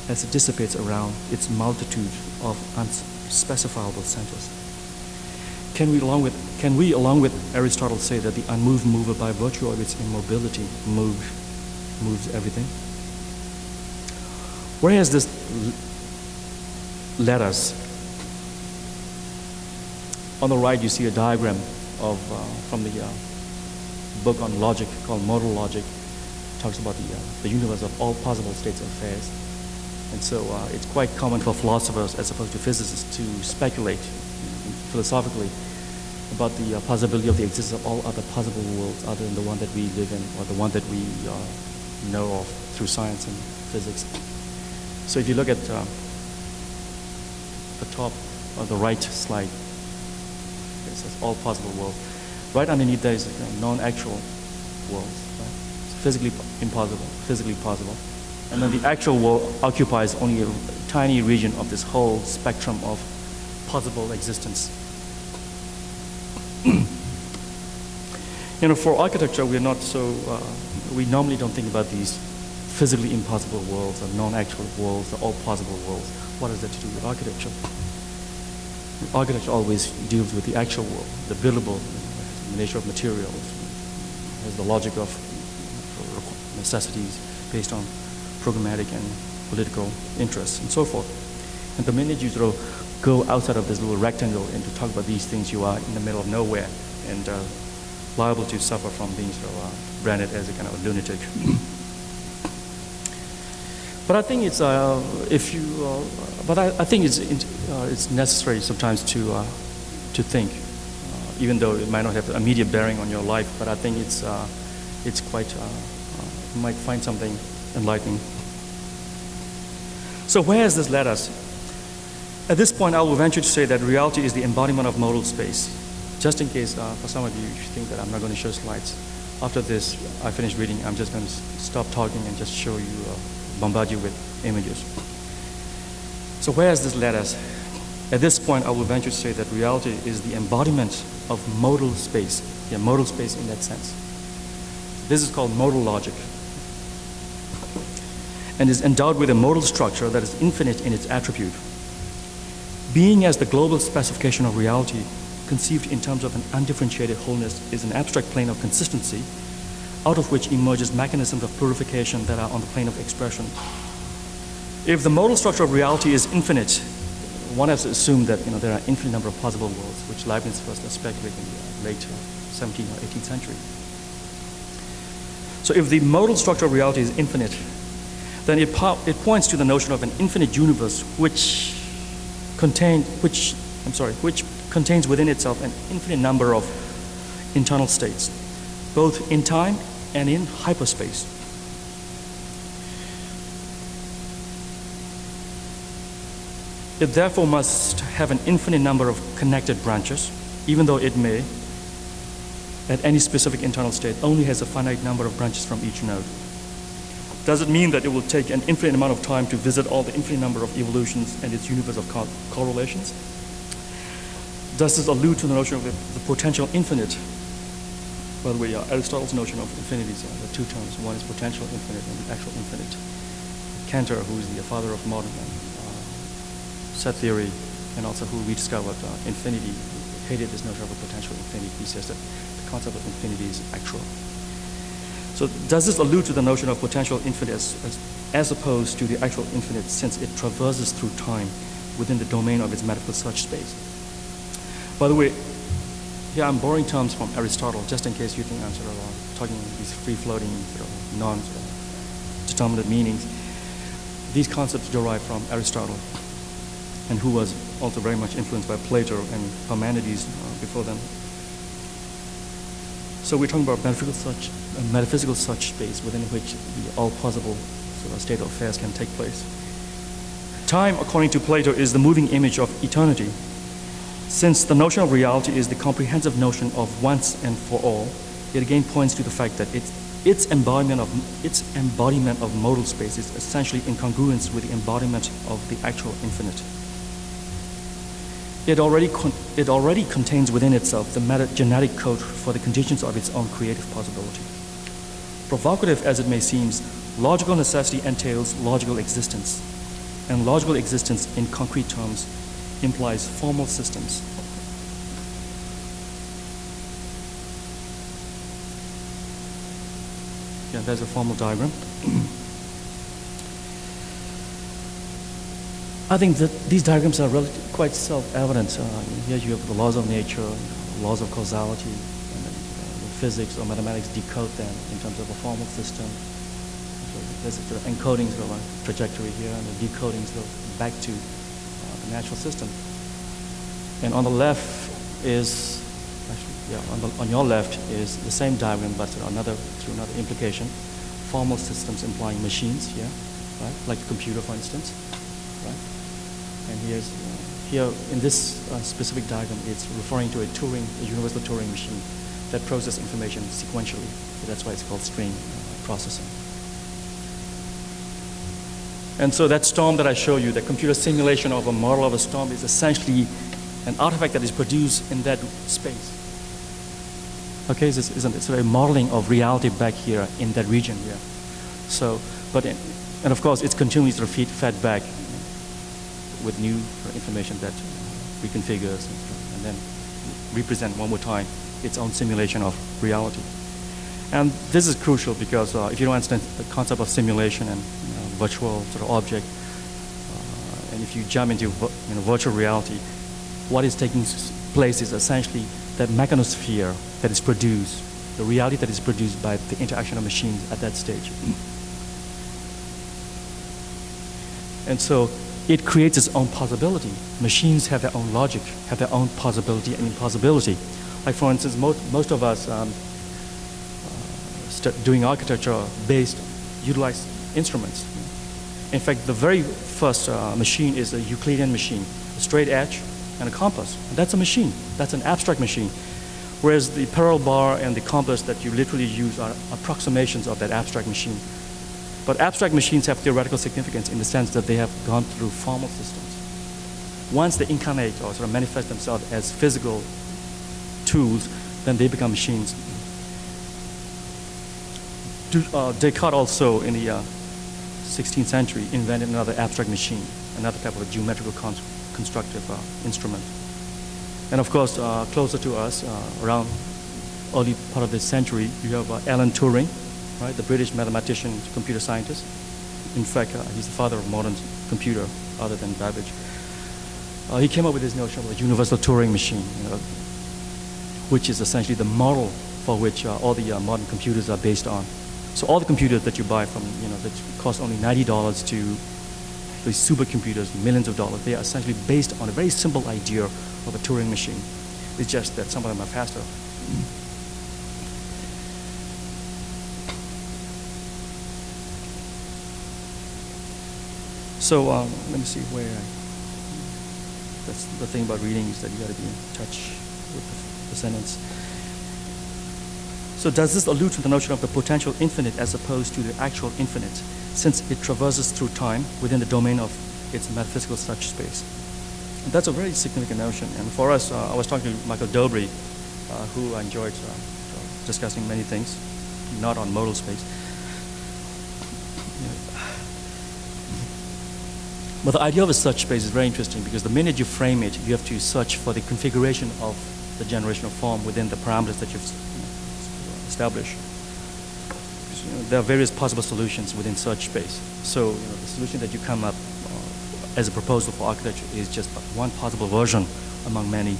as it dissipates around its multitude of unspecifiable centers. Can we, along with, can we, along with Aristotle, say that the unmoved mover, by virtue of its immobility, move, moves everything? Where has this led us? On the right, you see a diagram of, uh, from the uh, book on logic called Modal Logic. It talks about the, uh, the universe of all possible states of affairs. And so uh, it's quite common for philosophers, as opposed to physicists, to speculate philosophically about the uh, possibility of the existence of all other possible worlds other than the one that we live in or the one that we uh, know of through science and physics. So if you look at uh, the top of the right slide, it says all possible worlds. Right underneath there is a non-actual worlds, right? Physically impossible, physically possible. And then the actual world occupies only a tiny region of this whole spectrum of possible existence. you know, for architecture, we're not so, uh, we normally don't think about these physically impossible worlds or non-actual worlds or all possible worlds. What has that to do with architecture? Architecture always deals with the actual world, the buildable, the nature of materials, has the logic of necessities based on programmatic and political interests and so forth. And the minute you sort of go outside of this little rectangle and to talk about these things, you are in the middle of nowhere and uh, liable to suffer from being sort of uh, branded as a kind of a lunatic. but I think it's uh, if you, uh, but I, I, think it's uh, it's necessary sometimes to uh, to think, even though it might not have immediate bearing on your life. But I think it's it's quite you might find something enlightening. So where has this led us? At this point, I will venture to say that reality is the embodiment of modal space. Just in case, uh, for some of you, you think that I'm not going to show slides. After this, I finish reading, I'm just going to stop talking and just show you, uh, bombard you with images. So where has this led us? At this point, I will venture to say that reality is the embodiment of modal space. Yeah, modal space in that sense. This is called modal logic and is endowed with a modal structure that is infinite in its attribute. Being as the global specification of reality, conceived in terms of an undifferentiated wholeness, is an abstract plane of consistency, out of which emerges mechanisms of purification that are on the plane of expression. If the modal structure of reality is infinite, one has to assume that you know, there are infinite number of possible worlds, which Leibniz first speculated in the late 17th or 18th century. So if the modal structure of reality is infinite, then it, it points to the notion of an infinite universe which contained, which, I'm sorry, which contains within itself an infinite number of internal states, both in time and in hyperspace. It therefore must have an infinite number of connected branches, even though it may, at any specific internal state, only has a finite number of branches from each node. Does it mean that it will take an infinite amount of time to visit all the infinite number of evolutions and its universe of co correlations? Does this allude to the notion of the, potential infinite? By the way, Aristotle's notion of infinities, uh, the two terms. One is potential infinite and the actual infinite. Cantor, who is the father of modern uh, set theory, and also who rediscovered uh, infinity, hated this notion of a potential infinity. He says that the concept of infinity is actual. So does this allude to the notion of potential infinite as, as, as, opposed to the actual infinite since it traverses through time within the domain of its metaphysical search space? By the way, here I'm borrowing terms from Aristotle just in case you think I'm sort of uh, talking these free-floating, sort of non-determinate meanings. These concepts derive from Aristotle and who was also very much influenced by Plato and Parmenides uh, before them. So we're talking about metaphysical such, metaphysical search space within which all possible sort of state of affairs can take place. Time, according to Plato, is the moving image of eternity. Since the notion of reality is the comprehensive notion of once and for all, it again points to the fact that it's, its, embodiment of, its embodiment of modal space is essentially in congruence with the embodiment of the actual infinite. It already, it already contains within itself the metagenetic code for the conditions of its own creative possibility. Provocative as it may seem, logical necessity entails logical existence, and logical existence in concrete terms implies formal systems. Yeah, there's a formal diagram. I think that these diagrams are quite self-evident. Uh, here you have the laws of nature, laws of causality, and then, uh, physics or mathematics decode them in terms of a formal system. So there's the encoding of a trajectory here and the decoding of back to the natural system. And on the left is, actually, yeah, on, the, on your left is the same diagram, but another through another implication. Formal systems implying machines, yeah, right, like computer, for instance, right. And here's, here in this uh, specific diagram, it's referring to a Turing, a universal Turing machine that processes information sequentially. So that's why it's called stream uh, processing. And so that storm that I show you, the computer simulation of a model of a storm is essentially an artifact that is produced in that space. Okay, it's, it's, it's a modeling of reality back here in that region here. So, but, in, and of course, it's continuously feed, fed back with new information that reconfigures and then represent one more time its own simulation of reality. And this is crucial because uh, if you don't understand the concept of simulation and virtual sort of object, uh, and if you jump into you know, virtual reality, what is taking place is essentially that mechanosphere that is produced, the reality that is produced by the interaction of machines at that stage. And so it creates its own possibility. Machines have their own logic, have their own possibility and impossibility. Like for instance, most, most of us um, uh, doing architecture based, utilize instruments. In fact, the very first uh, machine is a Euclidean machine, a straight edge and a compass. That's a machine. That's an abstract machine. Whereas the parallel bar and the compass that you literally use are approximations of that abstract machine. But abstract machines have theoretical significance in the sense that they have gone through formal systems. Once they incarnate or sort of manifest themselves as physical tools, then they become machines. Uh, Descartes also, in the uh, 16th century, invented another abstract machine, another type of geometrical con constructive uh, instrument. And of course, uh, closer to us, uh, around early part of this century, you have uh, Alan Turing, right? The British mathematician, computer scientist. In fact, uh, he's the father of modern computer, other than Babbage. He came up with this notion of a universal Turing machine, you know, which is essentially the model for which all the modern computers are based on. So all the computers that you buy from, you know, that cost only $90 to these supercomputers, millions of dollars, they are essentially based on a very simple idea of a Turing machine. It's just that some of them are faster. So um, let me see where I, that's the thing about reading is that you got to be in touch with the, the sentence. So does this allude to the notion of the potential infinite as opposed to the actual infinite, since it traverses through time within the domain of its metaphysical search space? And that's a very significant notion. And for us, uh, I was talking to Michael Dobry, uh, who I enjoyed uh, discussing many things, not on modal space. But the idea of a search space is very interesting because the minute you frame it, you have to search for the configuration of the generational form within the parameters that you've established. You know, there are various possible solutions within search space. So you know, the solution that you come up uh, as a proposal for architecture is just one possible version among many.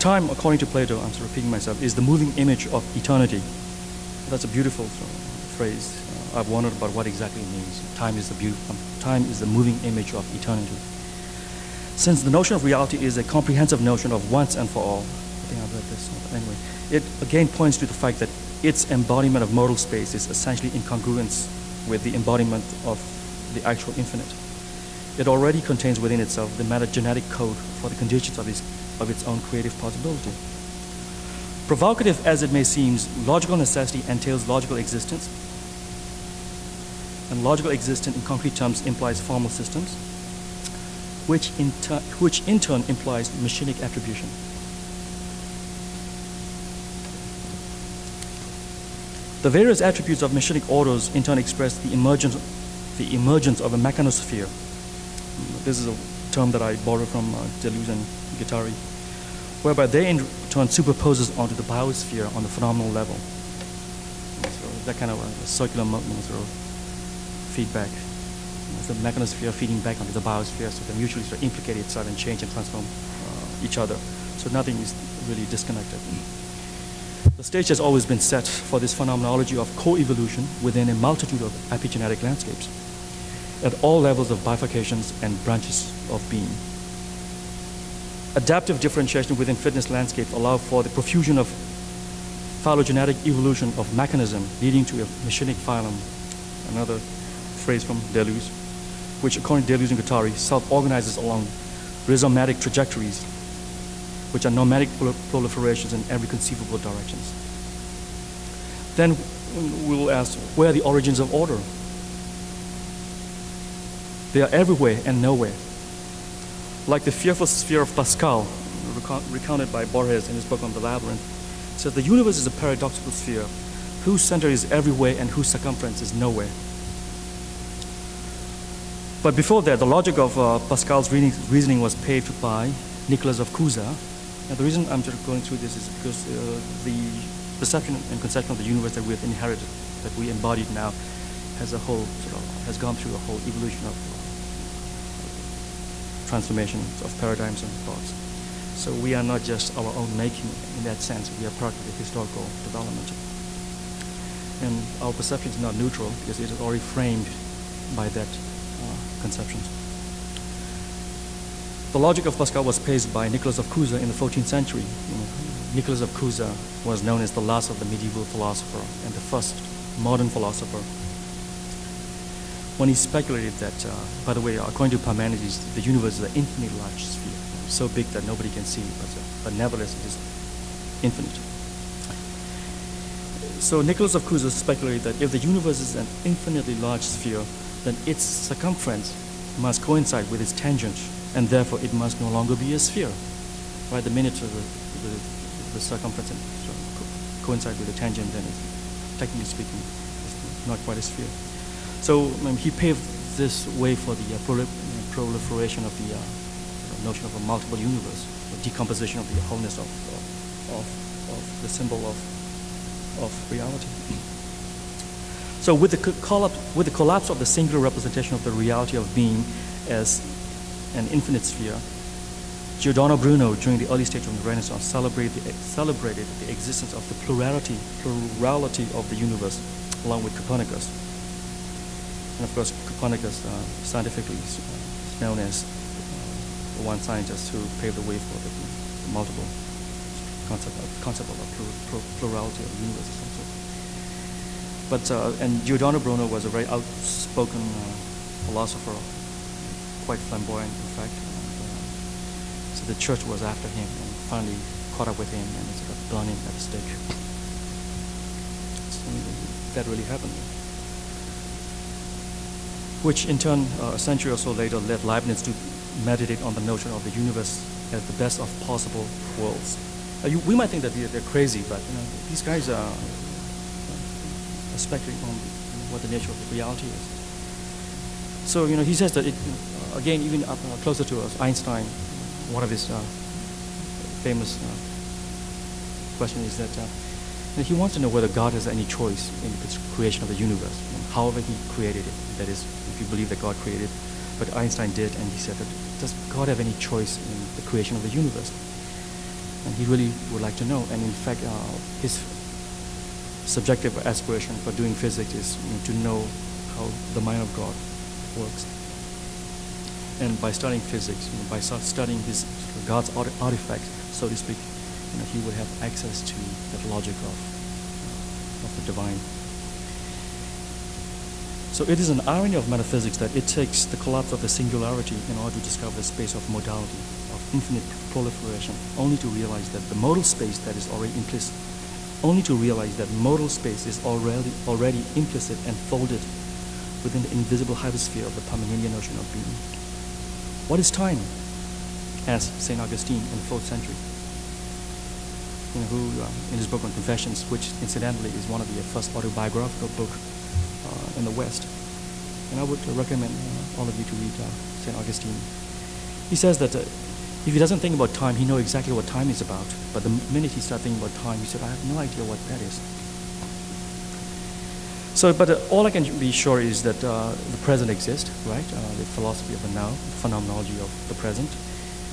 Time, according to Plato, I'm repeating myself, is the moving image of eternity. That's a beautiful phrase. I've wondered about what exactly it means. Time is the beautiful, time is the moving image of eternity. Since the notion of reality is a comprehensive notion of once and for all, I think I read this. Anyway, it again points to the fact that its embodiment of modal space is essentially in congruence with the embodiment of the actual infinite. It already contains within itself the metagenetic code for the conditions of its, of its own creative possibility. Provocative as it may seem, logical necessity entails logical existence, and logical existence in concrete terms implies formal systems, which in, which in turn implies machinic attribution. The various attributes of machinic orders in turn express the emergence, the emergence of a mechanosphere. This is a term that I borrowed from uh, Deleuze and Guattari, whereby they in turn superposes onto the biosphere on the phenomenal level. So that kind of a, a circular sort of feedback. The mechanosphere feeding back onto the biosphere, so they mutually sort of implicate other and change and transform uh, each other. So nothing is really disconnected. The stage has always been set for this phenomenology of co-evolution within a multitude of epigenetic landscapes at all levels of bifurcations and branches of being. Adaptive differentiation within fitness landscapes allow for the profusion of phylogenetic evolution of mechanism leading to a machinic phylum, another phrase from Deleuze, which according to Deleuze and Guattari self-organizes along rhizomatic trajectories which are nomadic proliferations in every conceivable directions. Then we will ask, where are the origins of order? They are everywhere and nowhere. Like the fearful sphere of Pascal, recounted by Borges in his book on the labyrinth, says the universe is a paradoxical sphere whose center is everywhere and whose circumference is nowhere. But before that, the logic of uh, Pascal's reasoning was paved by Nicholas of Cusa, And the reason I'm just going through this is because uh, the perception and conception of the universe that we have inherited, that we embodied now, has a whole sort of has gone through a whole evolution of uh, transformations of paradigms and thoughts. So we are not just our own making in that sense. We are part of the historical development. And our perception is not neutral because it is already framed by that uh, conception. The logic of Pascal was paced by Nicholas of Cusa in the 14th century. Nicholas of Cusa was known as the last of the medieval philosopher and the first modern philosopher. When he speculated that, uh, by the way, according to Parmenides, the universe is an infinitely large sphere, so big that nobody can see, but, uh, but nevertheless it is infinite. So Nicholas of Cusa speculated that if the universe is an infinitely large sphere, then its circumference must coincide with its tangent and therefore it must no longer be a sphere. Right, the minute the, the, the circumference co coincide with the tangent, then it's, technically speaking, it's not quite a sphere. So um, he paved this way for the uh, proliferation of the uh, notion of a multiple universe, the decomposition of the wholeness of, of, of the symbol of, of reality. So with the, collapse, with the collapse of the singular representation of the reality of being as an infinite sphere, Giordano Bruno, during the early stage of the Renaissance, celebrated the, celebrated the existence of the plurality, plurality of the universe, along with Copernicus. And of course, Copernicus, uh, scientifically is known as uh, the one scientist who paved the way for the, multiple concept of, concept of plurality of the universe. But uh, and Giordano Bruno was a very outspoken uh, philosopher quite flamboyant, in fact. And, uh, so the church was after him and finally caught up with him and burned him at the stake. So that really happened. Which in turn, uh, a century or so later, led Leibniz to meditate on the notion of the universe as the best of possible worlds. Uh, you, we might think that they're, they're, crazy, but you know, these guys are, speculating on what the nature of the reality is. So, you know, he says that it, again, even up uh, closer to us, Einstein, one of his uh, famous uh, questions is that he wants to know whether God has any choice in the creation of the universe, however he created it. That is, if you believe that God created, it, but Einstein did, and he said that does God have any choice in the creation of the universe? And he really would like to know. And in fact, uh, his subjective aspiration for doing physics is to know how the mind of God works and by studying physics, you know, by studying his God's artifacts, so to speak, you know, he would have access to that logic of, of the divine. So it is an irony of metaphysics that it takes the collapse of the singularity in order to discover the space of modality, of infinite proliferation, only to realize that the modal space that is already implicit, only to realize that modal space is already already implicit and folded within the invisible hypersphere of the Parmenidean notion of being. What is time? Asked St. Augustine in the fourth century. You know, who, um, in his book on Confessions, which incidentally is one of the first autobiographical book uh, in the West. And I would recommend uh, all of you to read uh, St. Augustine. He says that uh, if he doesn't think about time, he knows exactly what time is about. But the minute he starts thinking about time, he said, I have no idea what that is. So, but uh, all I can be sure is that uh, the present exists, right? Uh, the philosophy of the now, the phenomenology of the present.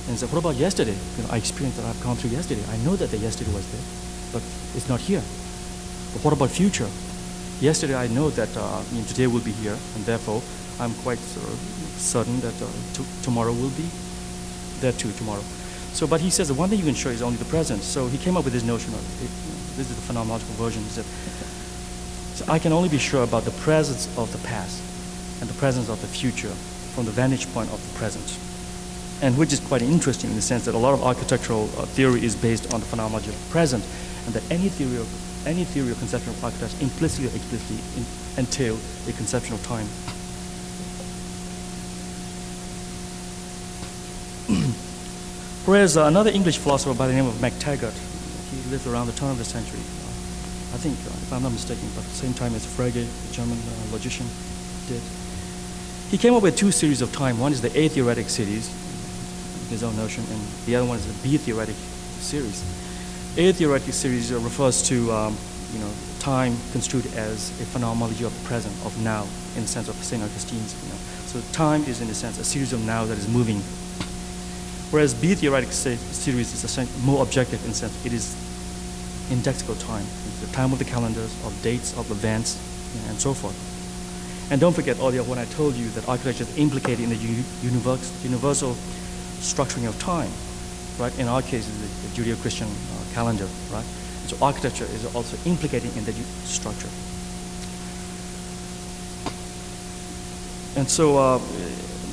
And so, what about yesterday? You know, I experienced that I've gone through yesterday. I know that the yesterday was there, but it's not here. But what about future? Yesterday, I know that uh, today will be here, and therefore, I'm quite certain that uh, tomorrow will be there too tomorrow. So, but he says the one thing you can show is only the present. So he came up with this notion of, it, this is the phenomenological version. He said, so I can only be sure about the presence of the past and the presence of the future from the vantage point of the present. And which is quite interesting in the sense that a lot of architectural uh, theory is based on the phenomenology of the present, and that any theory of any theory or conception of architecture implicitly or explicitly entail a conception of time. Whereas uh, another English philosopher by the name of McTaggart, he lived around the turn of the century, I think, uh, if I'm not mistaken, but at the same time as Frege, the German uh, logician, did. He came up with two series of time. One is the A theoretic series, his own notion, and the other one is the B theoretic series. A theoretic series uh, refers to um, you know, time construed as a phenomenology of the present, of now, in the sense of St. Augustine's. You know. So time is, in a sense, a series of now that is moving. Whereas B theoretic series is more objective in sense it is indexical time, the time of the calendars, of dates, of events, and so forth. And don't forget earlier when I told you that architecture is implicated in the universal structuring of time, right? In our case, the, the Judeo-Christian uh, calendar, right? So architecture is also implicated in the structure. And so uh,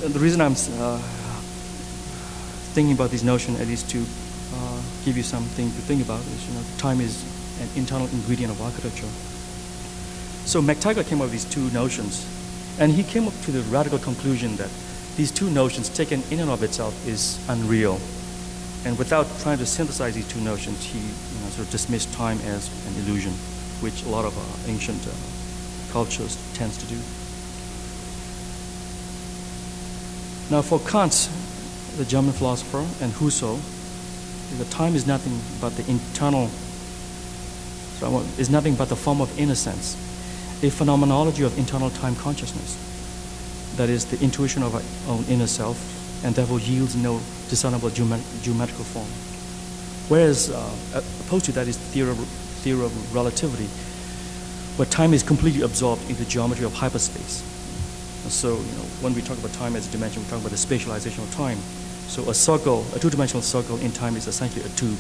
the reason I'm uh, thinking about this notion, at least to uh, give you something to think about is, you know, time is an internal ingredient of architecture. So McTaggart came up with these two notions, and he came up to the radical conclusion that these two notions, taken in and of itself, is unreal. And without trying to synthesize these two notions, he you know, sort of dismissed time as an illusion, which a lot of uh, ancient uh, cultures tends to do. Now, for Kant, the German philosopher, and Husserl, the time is nothing but the internal, so is nothing but the form of inner sense, a phenomenology of internal time consciousness. That is the intuition of our own inner self, and therefore yields no discernible geometrical form. Whereas, uh, opposed to that is the theory of, theory of relativity, where time is completely absorbed into the geometry of hyperspace. So, you know, when we talk about time as a dimension, we talk about the spatialization of time. So a circle, a two-dimensional circle in time is essentially a tube.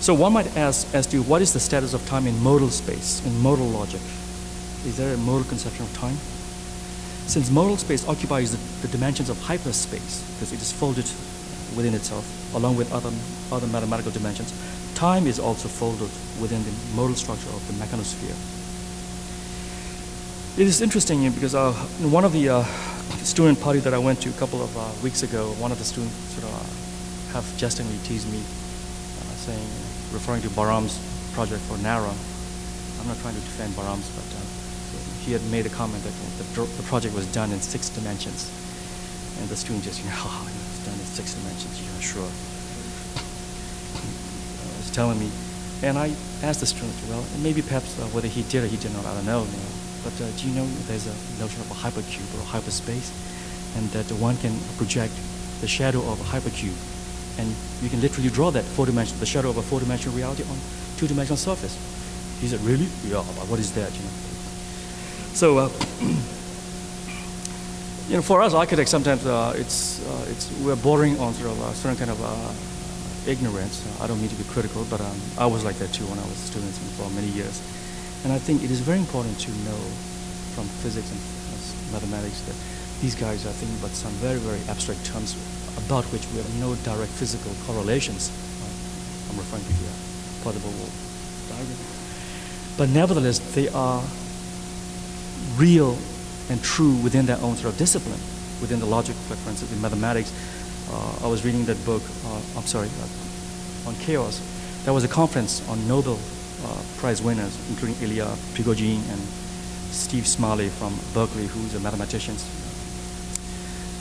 So one might ask as to what is the status of time in modal space, in modal logic? Is there a modal conception of time? Since modal space occupies the, the dimensions of hyperspace, because it is folded within itself, along with other, other mathematical dimensions, time is also folded within the modal structure of the mechanosphere. It is interesting because uh, one of the uh, student party that I went to a couple of uh, weeks ago, one of the students sort of uh, have jestingly teased me, uh, saying, referring to Bahram's project for NARA. I'm not trying to defend Bahram's, but uh, he had made a comment that the, the, project was done in six dimensions. And the student just, you know, it's done in six dimensions, yeah, sure. He was telling me, and I asked the student, well, and maybe perhaps uh, whether he did or he did not, I don't know. You know but uh, do you know there's a notion of a hypercube or hyperspace, and that one can project the shadow of a hypercube, and you can literally draw that four dimension, the shadow of a four-dimensional reality on two-dimensional surface. He said, really? Yeah, what is that? You know. So, uh, you know, for us architects, sometimes uh, it's, uh, it's, we're bordering on sort of a certain kind of uh, ignorance. I don't mean to be critical, but um, I was like that too when I was a student for many years. And I think it is very important to know from physics and mathematics that these guys are thinking about some very, very abstract terms about which we have no direct physical correlations. I'm referring to here, portable diagram. But nevertheless, they are real and true within their own sort of discipline, within the logic, for instance, in mathematics. Uh, I was reading that book, uh, I'm sorry, uh, on chaos. There was a conference on Nobel Prize winners, including Ilya Prigogine and Steve Smale from Berkeley, who's a mathematician.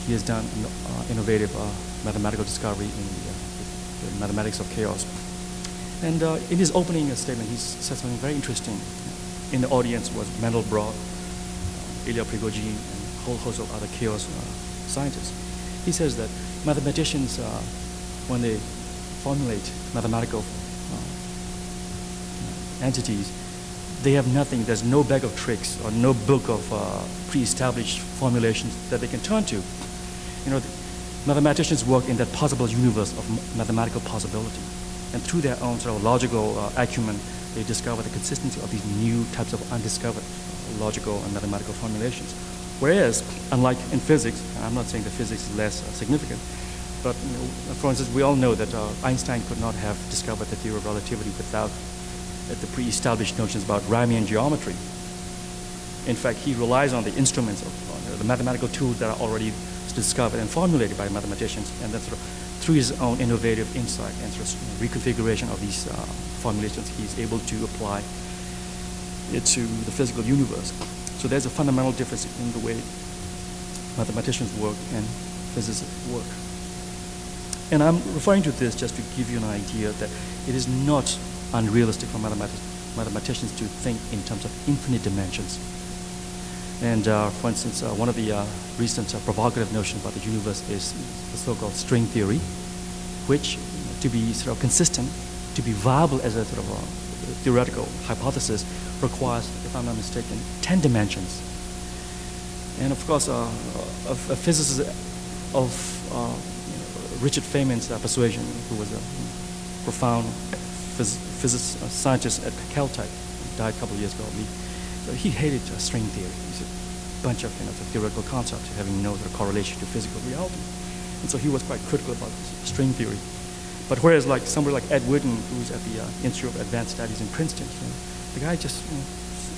He has done uh, innovative uh, mathematical discovery in the, the, mathematics of chaos. And in his opening statement, he said something very interesting. In the audience was Mandelbrot, Ilya Prigogine, and a whole host of other chaos uh, scientists. He says that mathematicians, uh, when they formulate mathematical uh, entities, they have nothing, there's no bag of tricks or no book of uh, pre-established formulations that they can turn to. You know, mathematicians work in that possible universe of mathematical possibility. And through their own sort of logical uh, acumen, they discover the consistency of these new types of undiscovered logical and mathematical formulations. Whereas, unlike in physics, I'm not saying that physics is less uh, significant, but you know, for instance, we all know that uh, Einstein could not have discovered the theory of relativity without uh, the pre-established notions about Riemann geometry. In fact, he relies on the instruments of uh, the mathematical tools that are already discovered and formulated by mathematicians, and then sort of through his own innovative insight and sort of reconfiguration of these uh, formulations, he's able to apply it to the physical universe. So there's a fundamental difference in the way mathematicians work and physicists work. And I'm referring to this just to give you an idea that it is not unrealistic for mathematicians to think in terms of infinite dimensions. And uh, for instance, uh, one of the uh, recent uh, provocative notions about the universe is the so-called string theory, which, to be sort of consistent, to be viable as a sort of a theoretical hypothesis, requires, if I'm not mistaken, 10 dimensions. And of course, uh, a, a, physicist of uh, Richard Feynman's persuasion, who was a profound phys physicist, scientist at Caltech, died a couple of years ago. He, he hated uh, string theory. It's a bunch of you know, theoretical concepts having no sort of correlation to physical reality. And so he was quite critical about string theory. But whereas like somebody like Ed Witten, who's at the uh, Institute of Advanced Studies in Princeton, you know, the guy just, you know,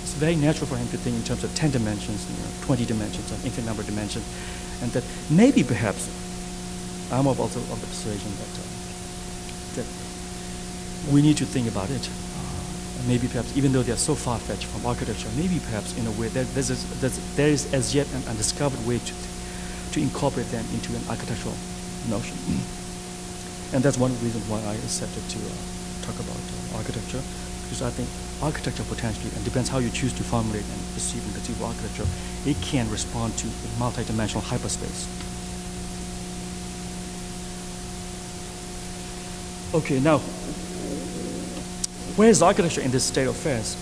it's very natural for him to think in terms of 10 dimensions, you know, 20 dimensions, an infinite number of dimensions, and that maybe perhaps, I'm also of the persuasion that, uh, that we need to think about it. Uh, maybe perhaps, even though they are so far-fetched from architecture, maybe perhaps in a way that there's, there's, there is as yet an undiscovered way to, to incorporate them into an architectural notion. And that's one reason why I accepted to uh, talk about uh, architecture, because I think architecture potentially, and depends how you choose to formulate and perceive and conceive architecture, it can respond to a multidimensional hyperspace. Okay, now, where is architecture in this state of affairs?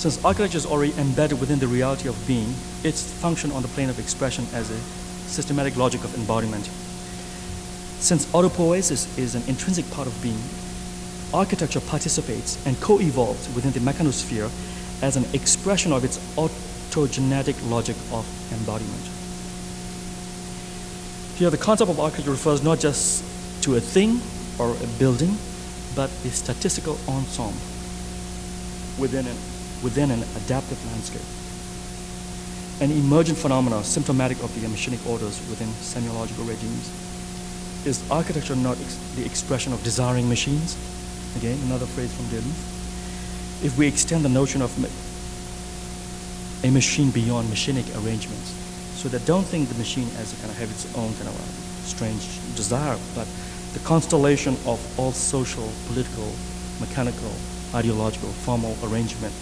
Since architecture is already embedded within the reality of being, its function on the plane of expression as a systematic logic of embodiment. Since autopoiesis is an intrinsic part of being, architecture participates and co-evolves within the mechanosphere as an expression of its autogenetic logic of embodiment. Here, the concept of architecture refers not just to a thing or a building, but a statistical ensemble within an, within an adaptive landscape. An emergent phenomenon symptomatic of the machinic orders within semiological regimes. Is architecture not ex the expression of desiring machines? Again, another phrase from Deleuze. If we extend the notion of a machine beyond machinic arrangements, so that don't think the machine as a kind of have its own kind of strange desire, but the constellation of all social, political, mechanical, ideological, formal arrangement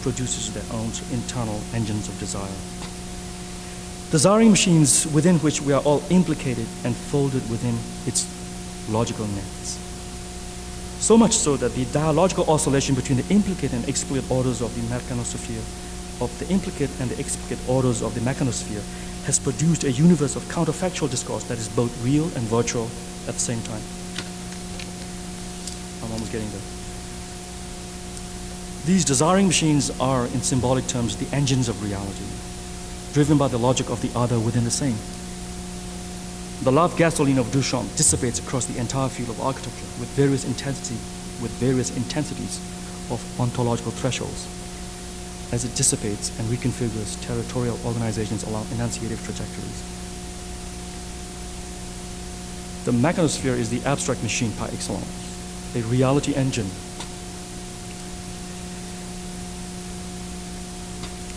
produces their own internal engines of desire. Desiring machines within which we are all implicated and folded within its logical nets. So much so that the dialogical oscillation between the implicate and explicit orders of the mechanosphere of the implicate and the explicit orders of the mechanosphere has produced a universe of counterfactual discourse that is both real and virtual at the same time. I'm almost getting there. These desiring machines are, in symbolic terms, the engines of reality, driven by the logic of the other within the same. The love gasoline of Duchamp dissipates across the entire field of architecture with various intensity, with various intensities of ontological thresholds as it dissipates and reconfigures territorial organizations along enunciative trajectories. The mechanosphere is the abstract machine par excellence, a reality engine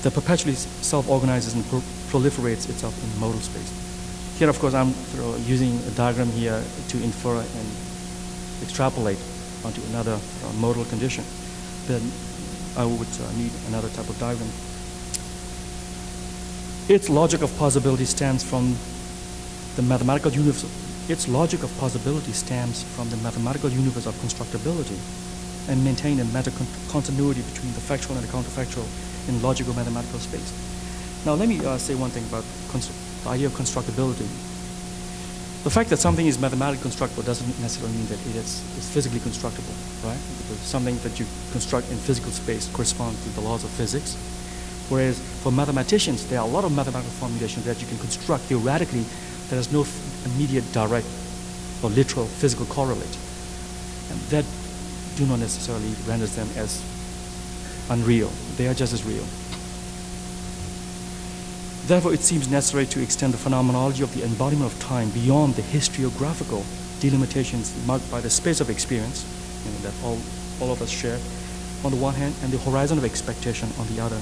that perpetually self-organizes and pro proliferates itself in modal space. Here, of course, I'm using a diagram here to infer and extrapolate onto another uh, modal condition. Then I would uh, need another type of diagram. Its logic of possibility stems from the mathematical universe. Its logic of possibility stems from the mathematical universe of constructibility and maintain a meta continuity between the factual and the counterfactual in logical mathematical space. Now, let me uh, say one thing about the idea of constructibility. The fact that something is mathematically constructible doesn't necessarily mean that it is, is physically constructible, right? Because something that you construct in physical space corresponds to the laws of physics. Whereas for mathematicians, there are a lot of mathematical formulations that you can construct theoretically that has no immediate direct or literal physical correlate. And that do not necessarily render them as unreal. They are just as real. Therefore, it seems necessary to extend the phenomenology of the embodiment of time beyond the historiographical delimitations marked by the space of experience, you know, that all, all of us share, on the one hand, and the horizon of expectation on the other.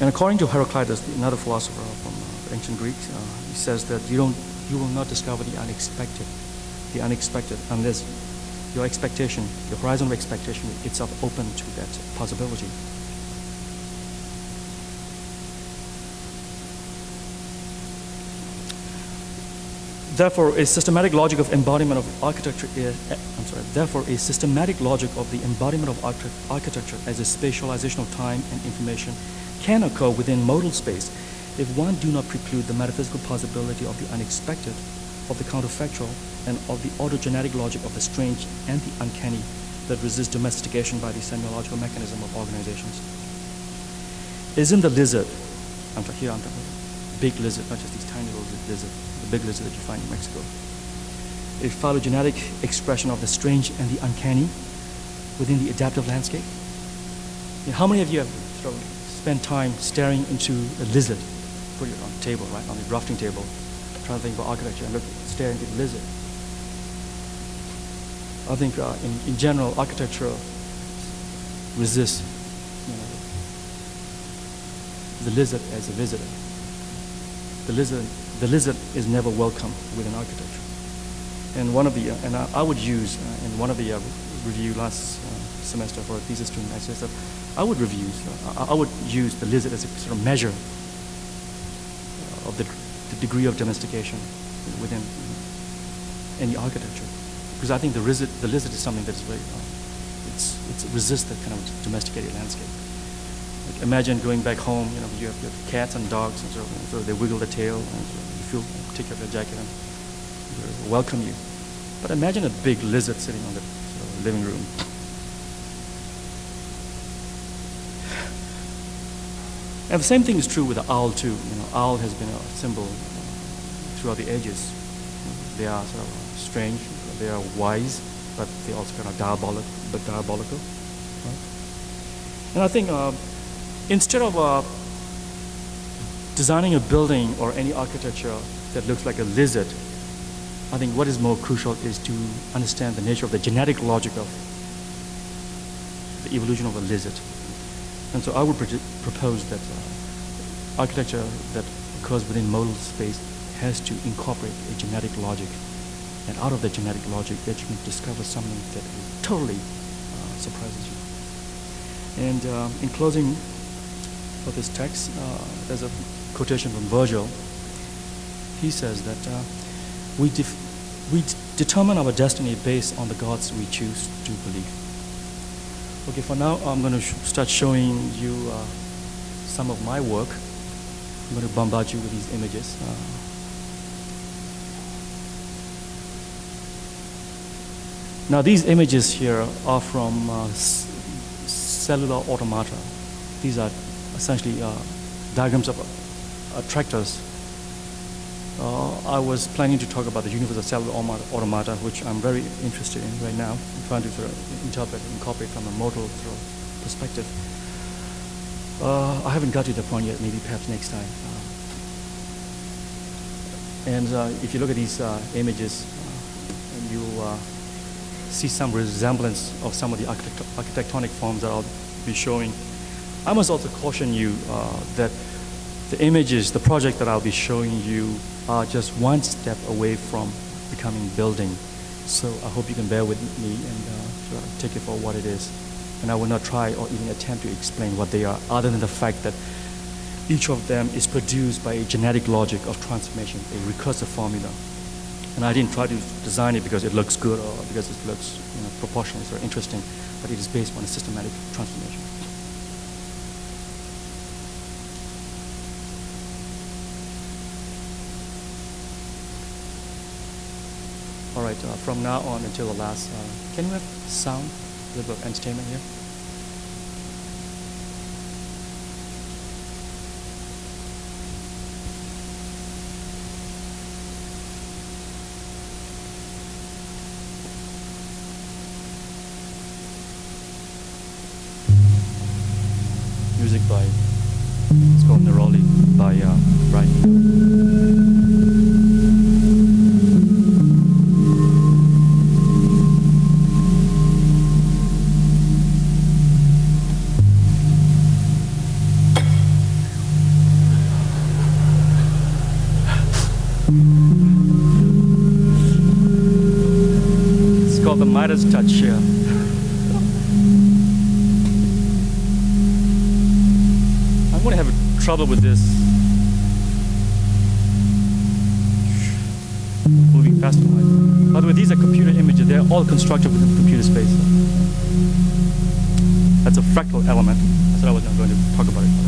And according to Heraclitus, another philosopher from uh, ancient Greek, uh, he says that you, don't, you will not discover the unexpected, the unexpected, unless your expectation, your horizon of expectation itself open to that possibility. Therefore, a systematic logic of embodiment of architecture is, eh, I'm sorry, therefore, a systematic logic of the embodiment of architecture as a spatialization of time and information can occur within modal space if one do not preclude the metaphysical possibility of the unexpected, of the counterfactual, and of the autogenetic logic of the strange and the uncanny that resist domestication by the semiological mechanism of organizations. Isn't the lizard, I'm talking here, I'm talking big lizard, not just these tiny little lizards, the big lizard that you find in Mexico, a phylogenetic expression of the strange and the uncanny within the adaptive landscape? How many of you have spent time staring into a lizard, put it on the table, right, on the drafting table, trying to think about architecture and look, stare into the lizard? I think uh, in, in general, architecture resists you know, the lizard as a visitor. The lizard, the lizard is never welcome within architecture. And one of the, uh, and I, I, would use uh, in one of the uh, review last uh, semester for a thesis student, I said I would review, uh, I would use the lizard as a sort of measure of the, the degree of domestication within any architecture because I think the lizard, the lizard is something that's very, uh, it's, it's resists that kind of domesticated landscape. Like imagine going back home, you know, you have, you have cats and dogs, and so, and so they wiggle the tail, and so you feel, take off your jacket and welcome you. But imagine a big lizard sitting on the sort of living room. And the same thing is true with the owl too. You know, owl has been a symbol throughout the ages. They are sort of strange, they are wise, but they also kind of diabolic, but diabolical. Right? And I think uh, instead of uh, designing a building or any architecture that looks like a lizard, I think what is more crucial is to understand the nature of the genetic logic of the evolution of a lizard. And so I would propose that uh, architecture that occurs within modal space has to incorporate a genetic logic and out of that genetic logic that you can discover something that totally uh, surprises you. And um, in closing of this text, uh, there's a quotation from Virgil. He says that uh, we, we determine our destiny based on the gods we choose to believe. Okay, for now, I'm going to sh start showing you uh, some of my work. I'm going to bombard you with these images. Uh, now these images here are from uh, cellular automata. These are essentially uh, diagrams of uh, tractors. Uh, I was planning to talk about the universe of cellular automata, which I'm very interested in right now. I'm trying to sort of interpret, incorporate from a modal perspective. Uh, I haven't got to the point yet, maybe perhaps next time. Uh, and uh, if you look at these uh, images, you see some resemblance of some of the architect architectonic forms that I'll be showing. I must also caution you that the images, the project that I'll be showing you are just one step away from becoming building. So I hope you can bear with me and uh, take it for what it is and I will not try or even attempt to explain what they are, other than the fact that each of them is produced by a genetic logic of transformation, a recursive formula. And I didn't try to design it because it looks good or because it looks you know, proportional or interesting, but it is based on a systematic transformation. Right, uh, from now on until the last, uh, can we have sound? a little bit of entertainment here. Midas touch here. I'm going to have trouble with this. Moving fast By the way, these are computer images. They're all constructed within computer space. That's a fractal element. I said I was not going to talk about it.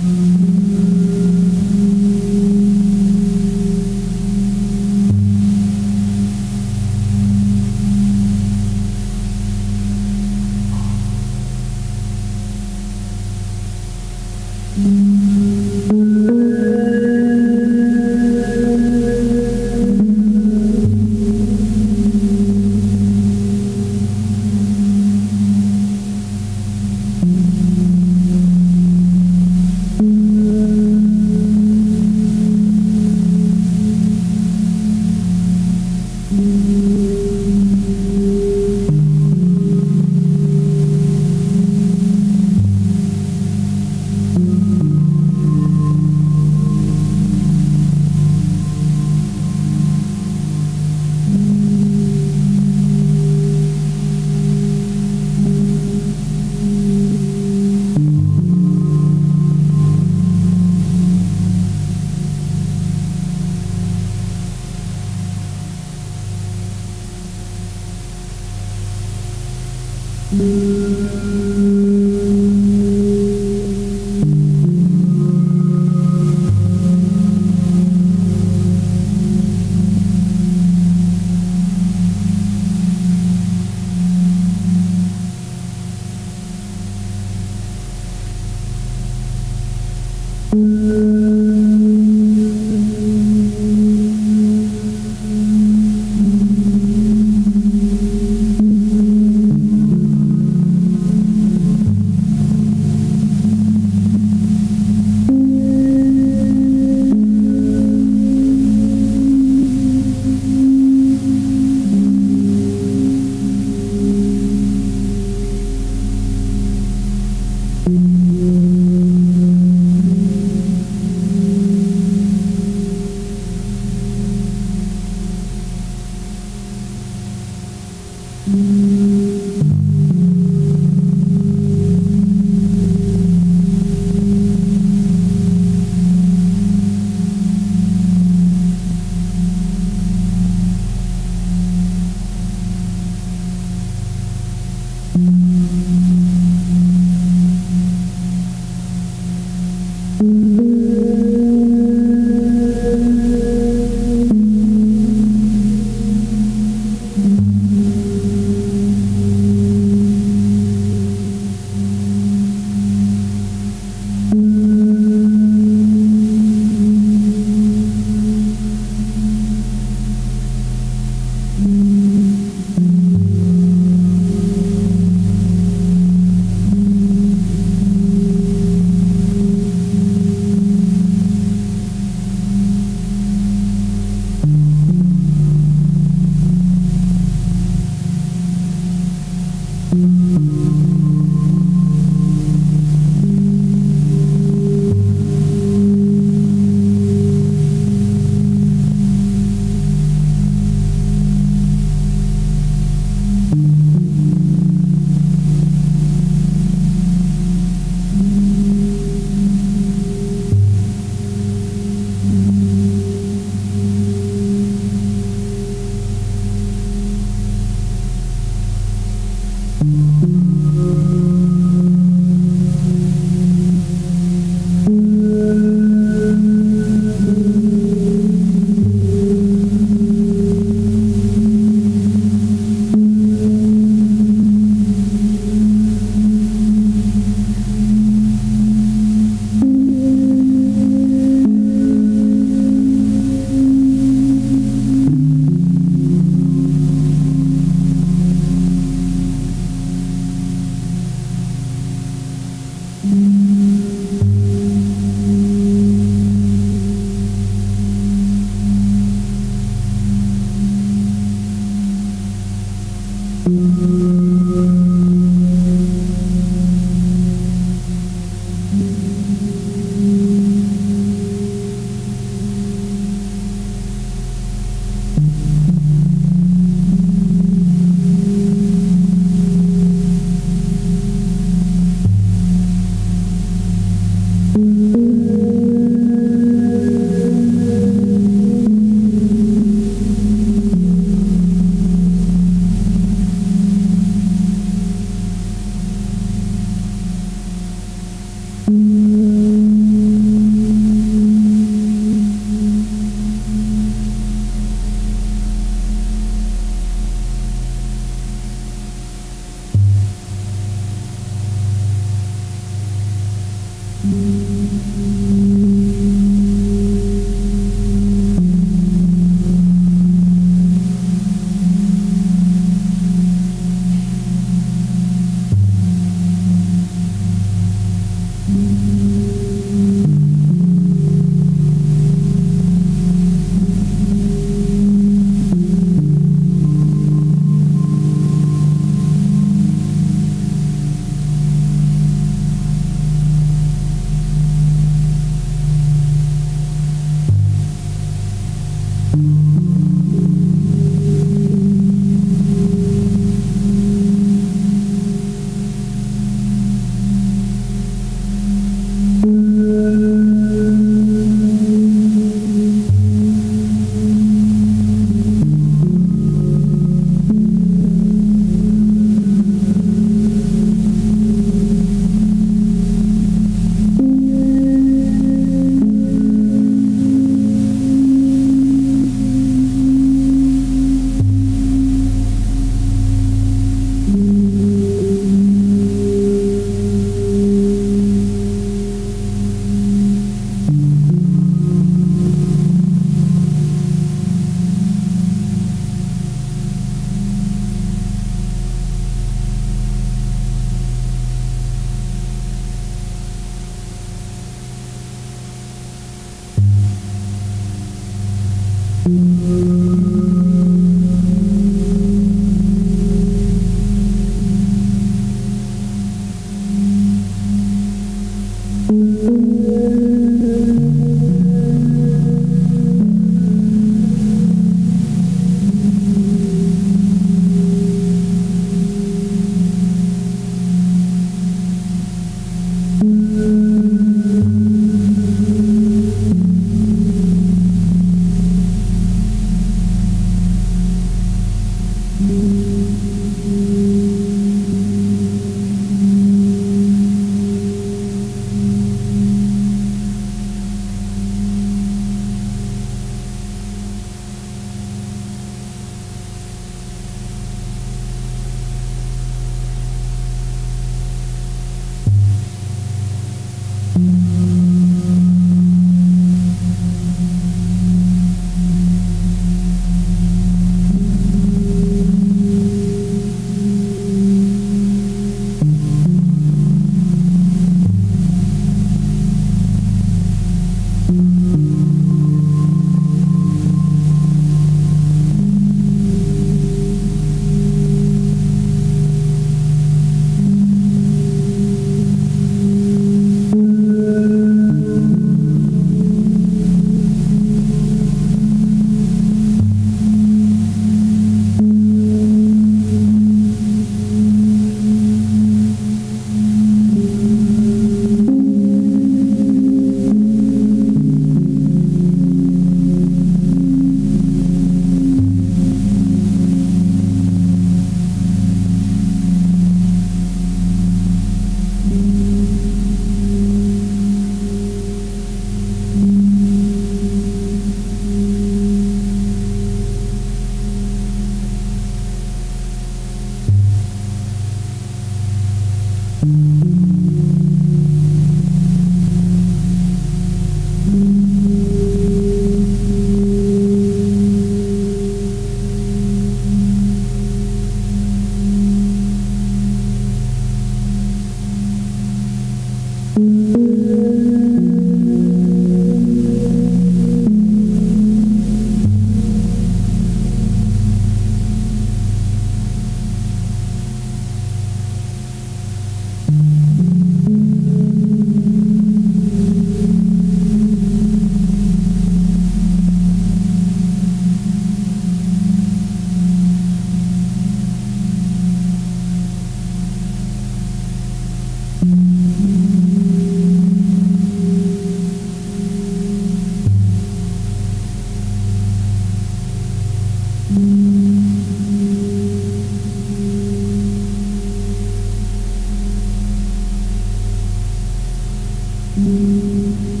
Thank you.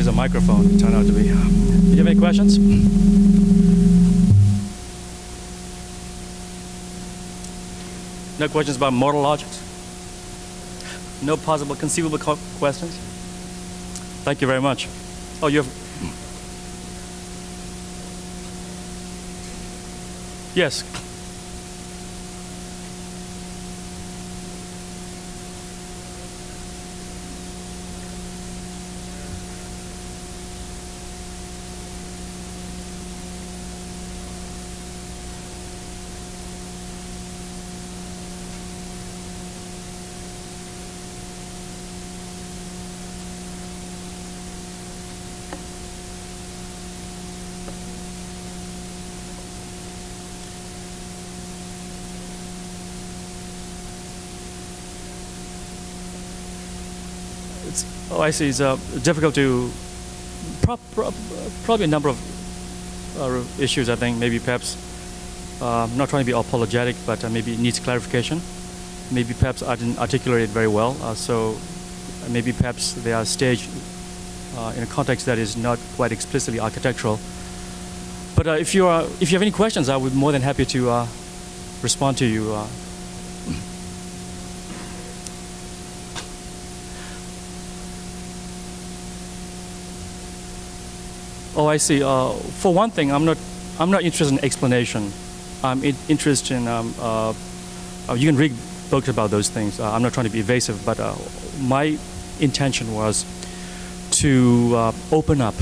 Is a microphone, it turned out to be. Uh, Do you have any questions? No questions about modal logics? No possible conceivable co- questions? Thank you very much. Oh, you have. Hmm. Yes. It's, I see. It's uh, difficult to. Prob- prob- probably a number of uh, issues, I think. Maybe perhaps. I'm not trying to be apologetic, but uh, maybe it needs clarification. Maybe perhaps I didn't articulate it very well. Uh, so maybe perhaps they are staged uh, in a context that is not quite explicitly architectural. But if, you are, if you have any questions, I would be more than happy to respond to you. Oh, I see. Uh, for one thing, I'm not, I'm not interested in explanation. I'm in, interested in, um, uh, uh, you can read books about those things. Uh, I'm not trying to be evasive, but uh, my intention was to uh, open up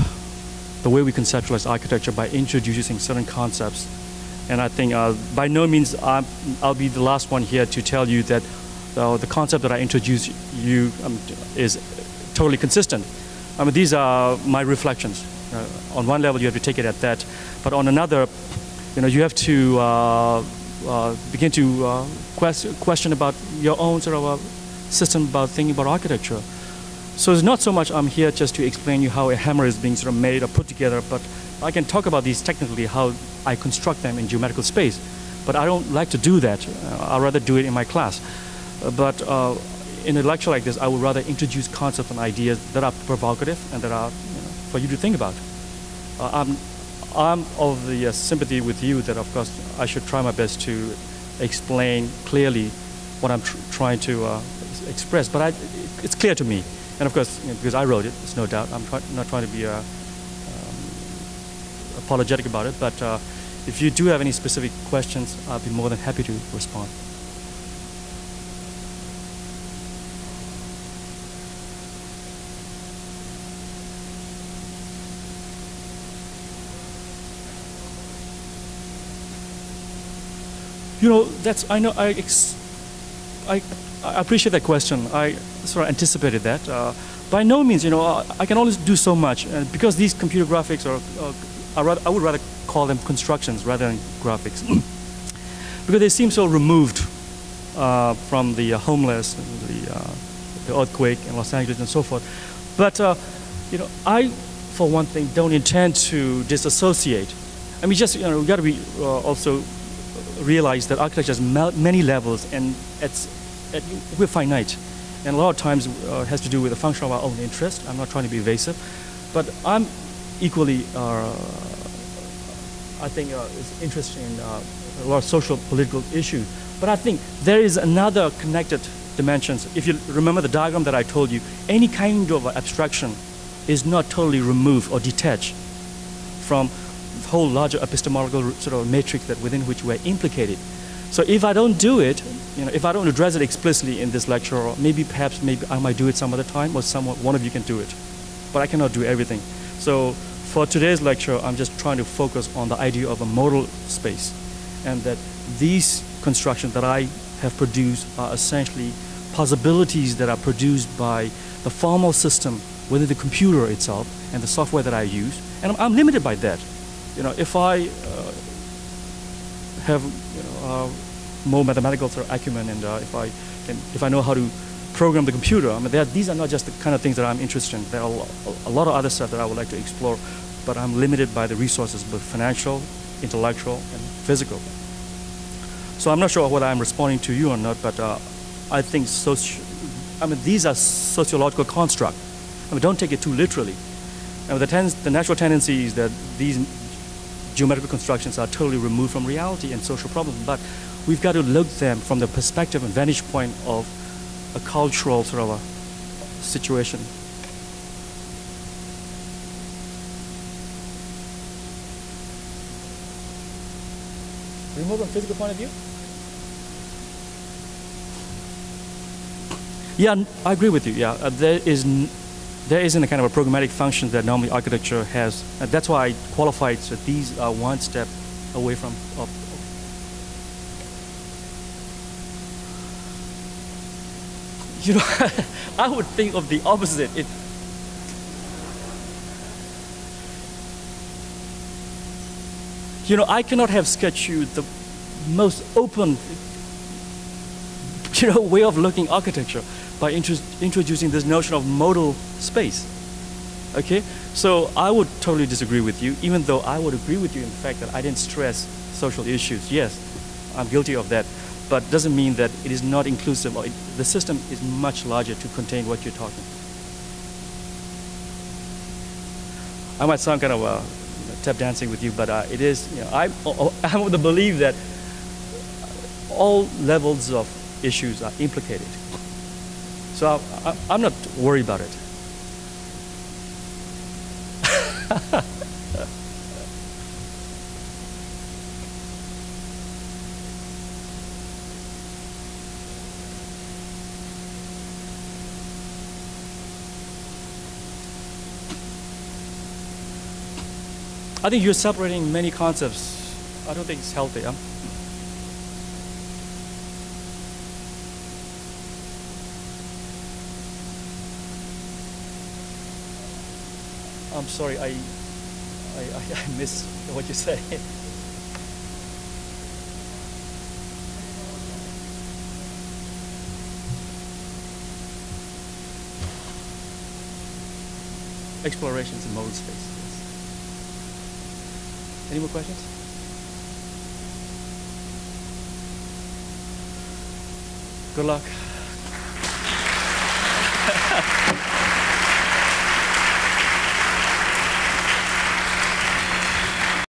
the way we conceptualize architecture by introducing certain concepts. And I think by no means i will be the last one here to tell you that the concept that I introduced you um, is totally consistent. I mean, these are my reflections. Uh, on one level, you have to take it at that, but on another, you know, you have to uh, uh, begin to uh, quest question about your own sort of a system about thinking about architecture. So it's not so much I'm here just to explain you how a hammer is being sort of made or put together, but I can talk about these technically, how I construct them in geometrical space. But I don't like to do that. Uh, I'd rather do it in my class. Uh, but in a lecture like this, I would rather introduce concepts and ideas that are provocative and that are for you to think about. Uh, I'm, I'm of the uh, sympathy with you that, of course, I should try my best to explain clearly what I'm tr trying to uh, express. But I, it's clear to me. And of course, you know, because I wrote it, there's no doubt. I'm try not trying to be uh, um, apologetic about it. But uh, if you do have any specific questions, I'll be more than happy to respond. You know, that's, I know, I, I, I appreciate that question. I sort of anticipated that. Uh, by no means, you know, I, I can only do so much. And because these computer graphics are, uh, rather, I would rather call them constructions rather than graphics. because they seem so removed uh, from the uh, homeless, the, uh, the earthquake in Los Angeles and so forth. But, uh, you know, I, for one thing, don't intend to disassociate. I mean, just, you know, we got to be also realize that architecture has many levels and it's, it, we're finite. And a lot of times uh, has to do with the function of our own interest. I'm not trying to be evasive, but I'm equally, uh, I think, uh, is interested in uh, a lot of social political issues. But I think there is another connected dimensions. If you remember the diagram that I told you, any kind of abstraction is not totally removed or detached from whole larger epistemological sort of matrix that within which we're implicated. So if I don't do it, you know, if I don't address it explicitly in this lecture, or maybe perhaps maybe I might do it some other time, or someone, one of you can do it. But I cannot do everything. So for today's lecture, I'm just trying to focus on the idea of a modal space, and that these constructions that I have produced are essentially possibilities that are produced by the formal system within the computer itself and the software that I use, and I'm, I'm limited by that you know, if I uh, have you know, uh, more mathematical sort of acumen and uh, if I can, if I know how to program the computer, I mean, are, these are not just the kind of things that I'm interested in. There are a lot of other stuff that I would like to explore, but I'm limited by the resources, both financial, intellectual, and physical. So I'm not sure whether I'm responding to you or not, but uh, I think soci I mean, these are sociological constructs. I mean, don't take it too literally. I mean, the, the natural tendency is that these geometrical constructions are totally removed from reality and social problems, but we've got to look them from the perspective and vantage point of a cultural sort of a situation. Remove from physical point of view? Yeah, I agree with you. Yeah, uh, there is there isn't a kind of a programmatic function that normally architecture has. And that's why I qualified that these are one step away from. you know, I would think of the opposite. It, you know, I cannot have sketched you the most open, you know, way of looking architecture by introducing this notion of modal space. Okay, so I would totally disagree with you, even though I would agree with you in the fact that I didn't stress social issues. Yes, I'm guilty of that, but doesn't mean that it is not inclusive. It, the system is much larger to contain what you're talking. I might sound kind of uh, tap dancing with you, but uh, it is, you know, I, I'm of the belief that all levels of issues are implicated. So I, I'm not worried about it. I think you're separating many concepts. I don't think it's healthy. Huh? I'm sorry, I, I, I, missed what you say. Explorations in modal space. Yes. Any more questions? Good luck.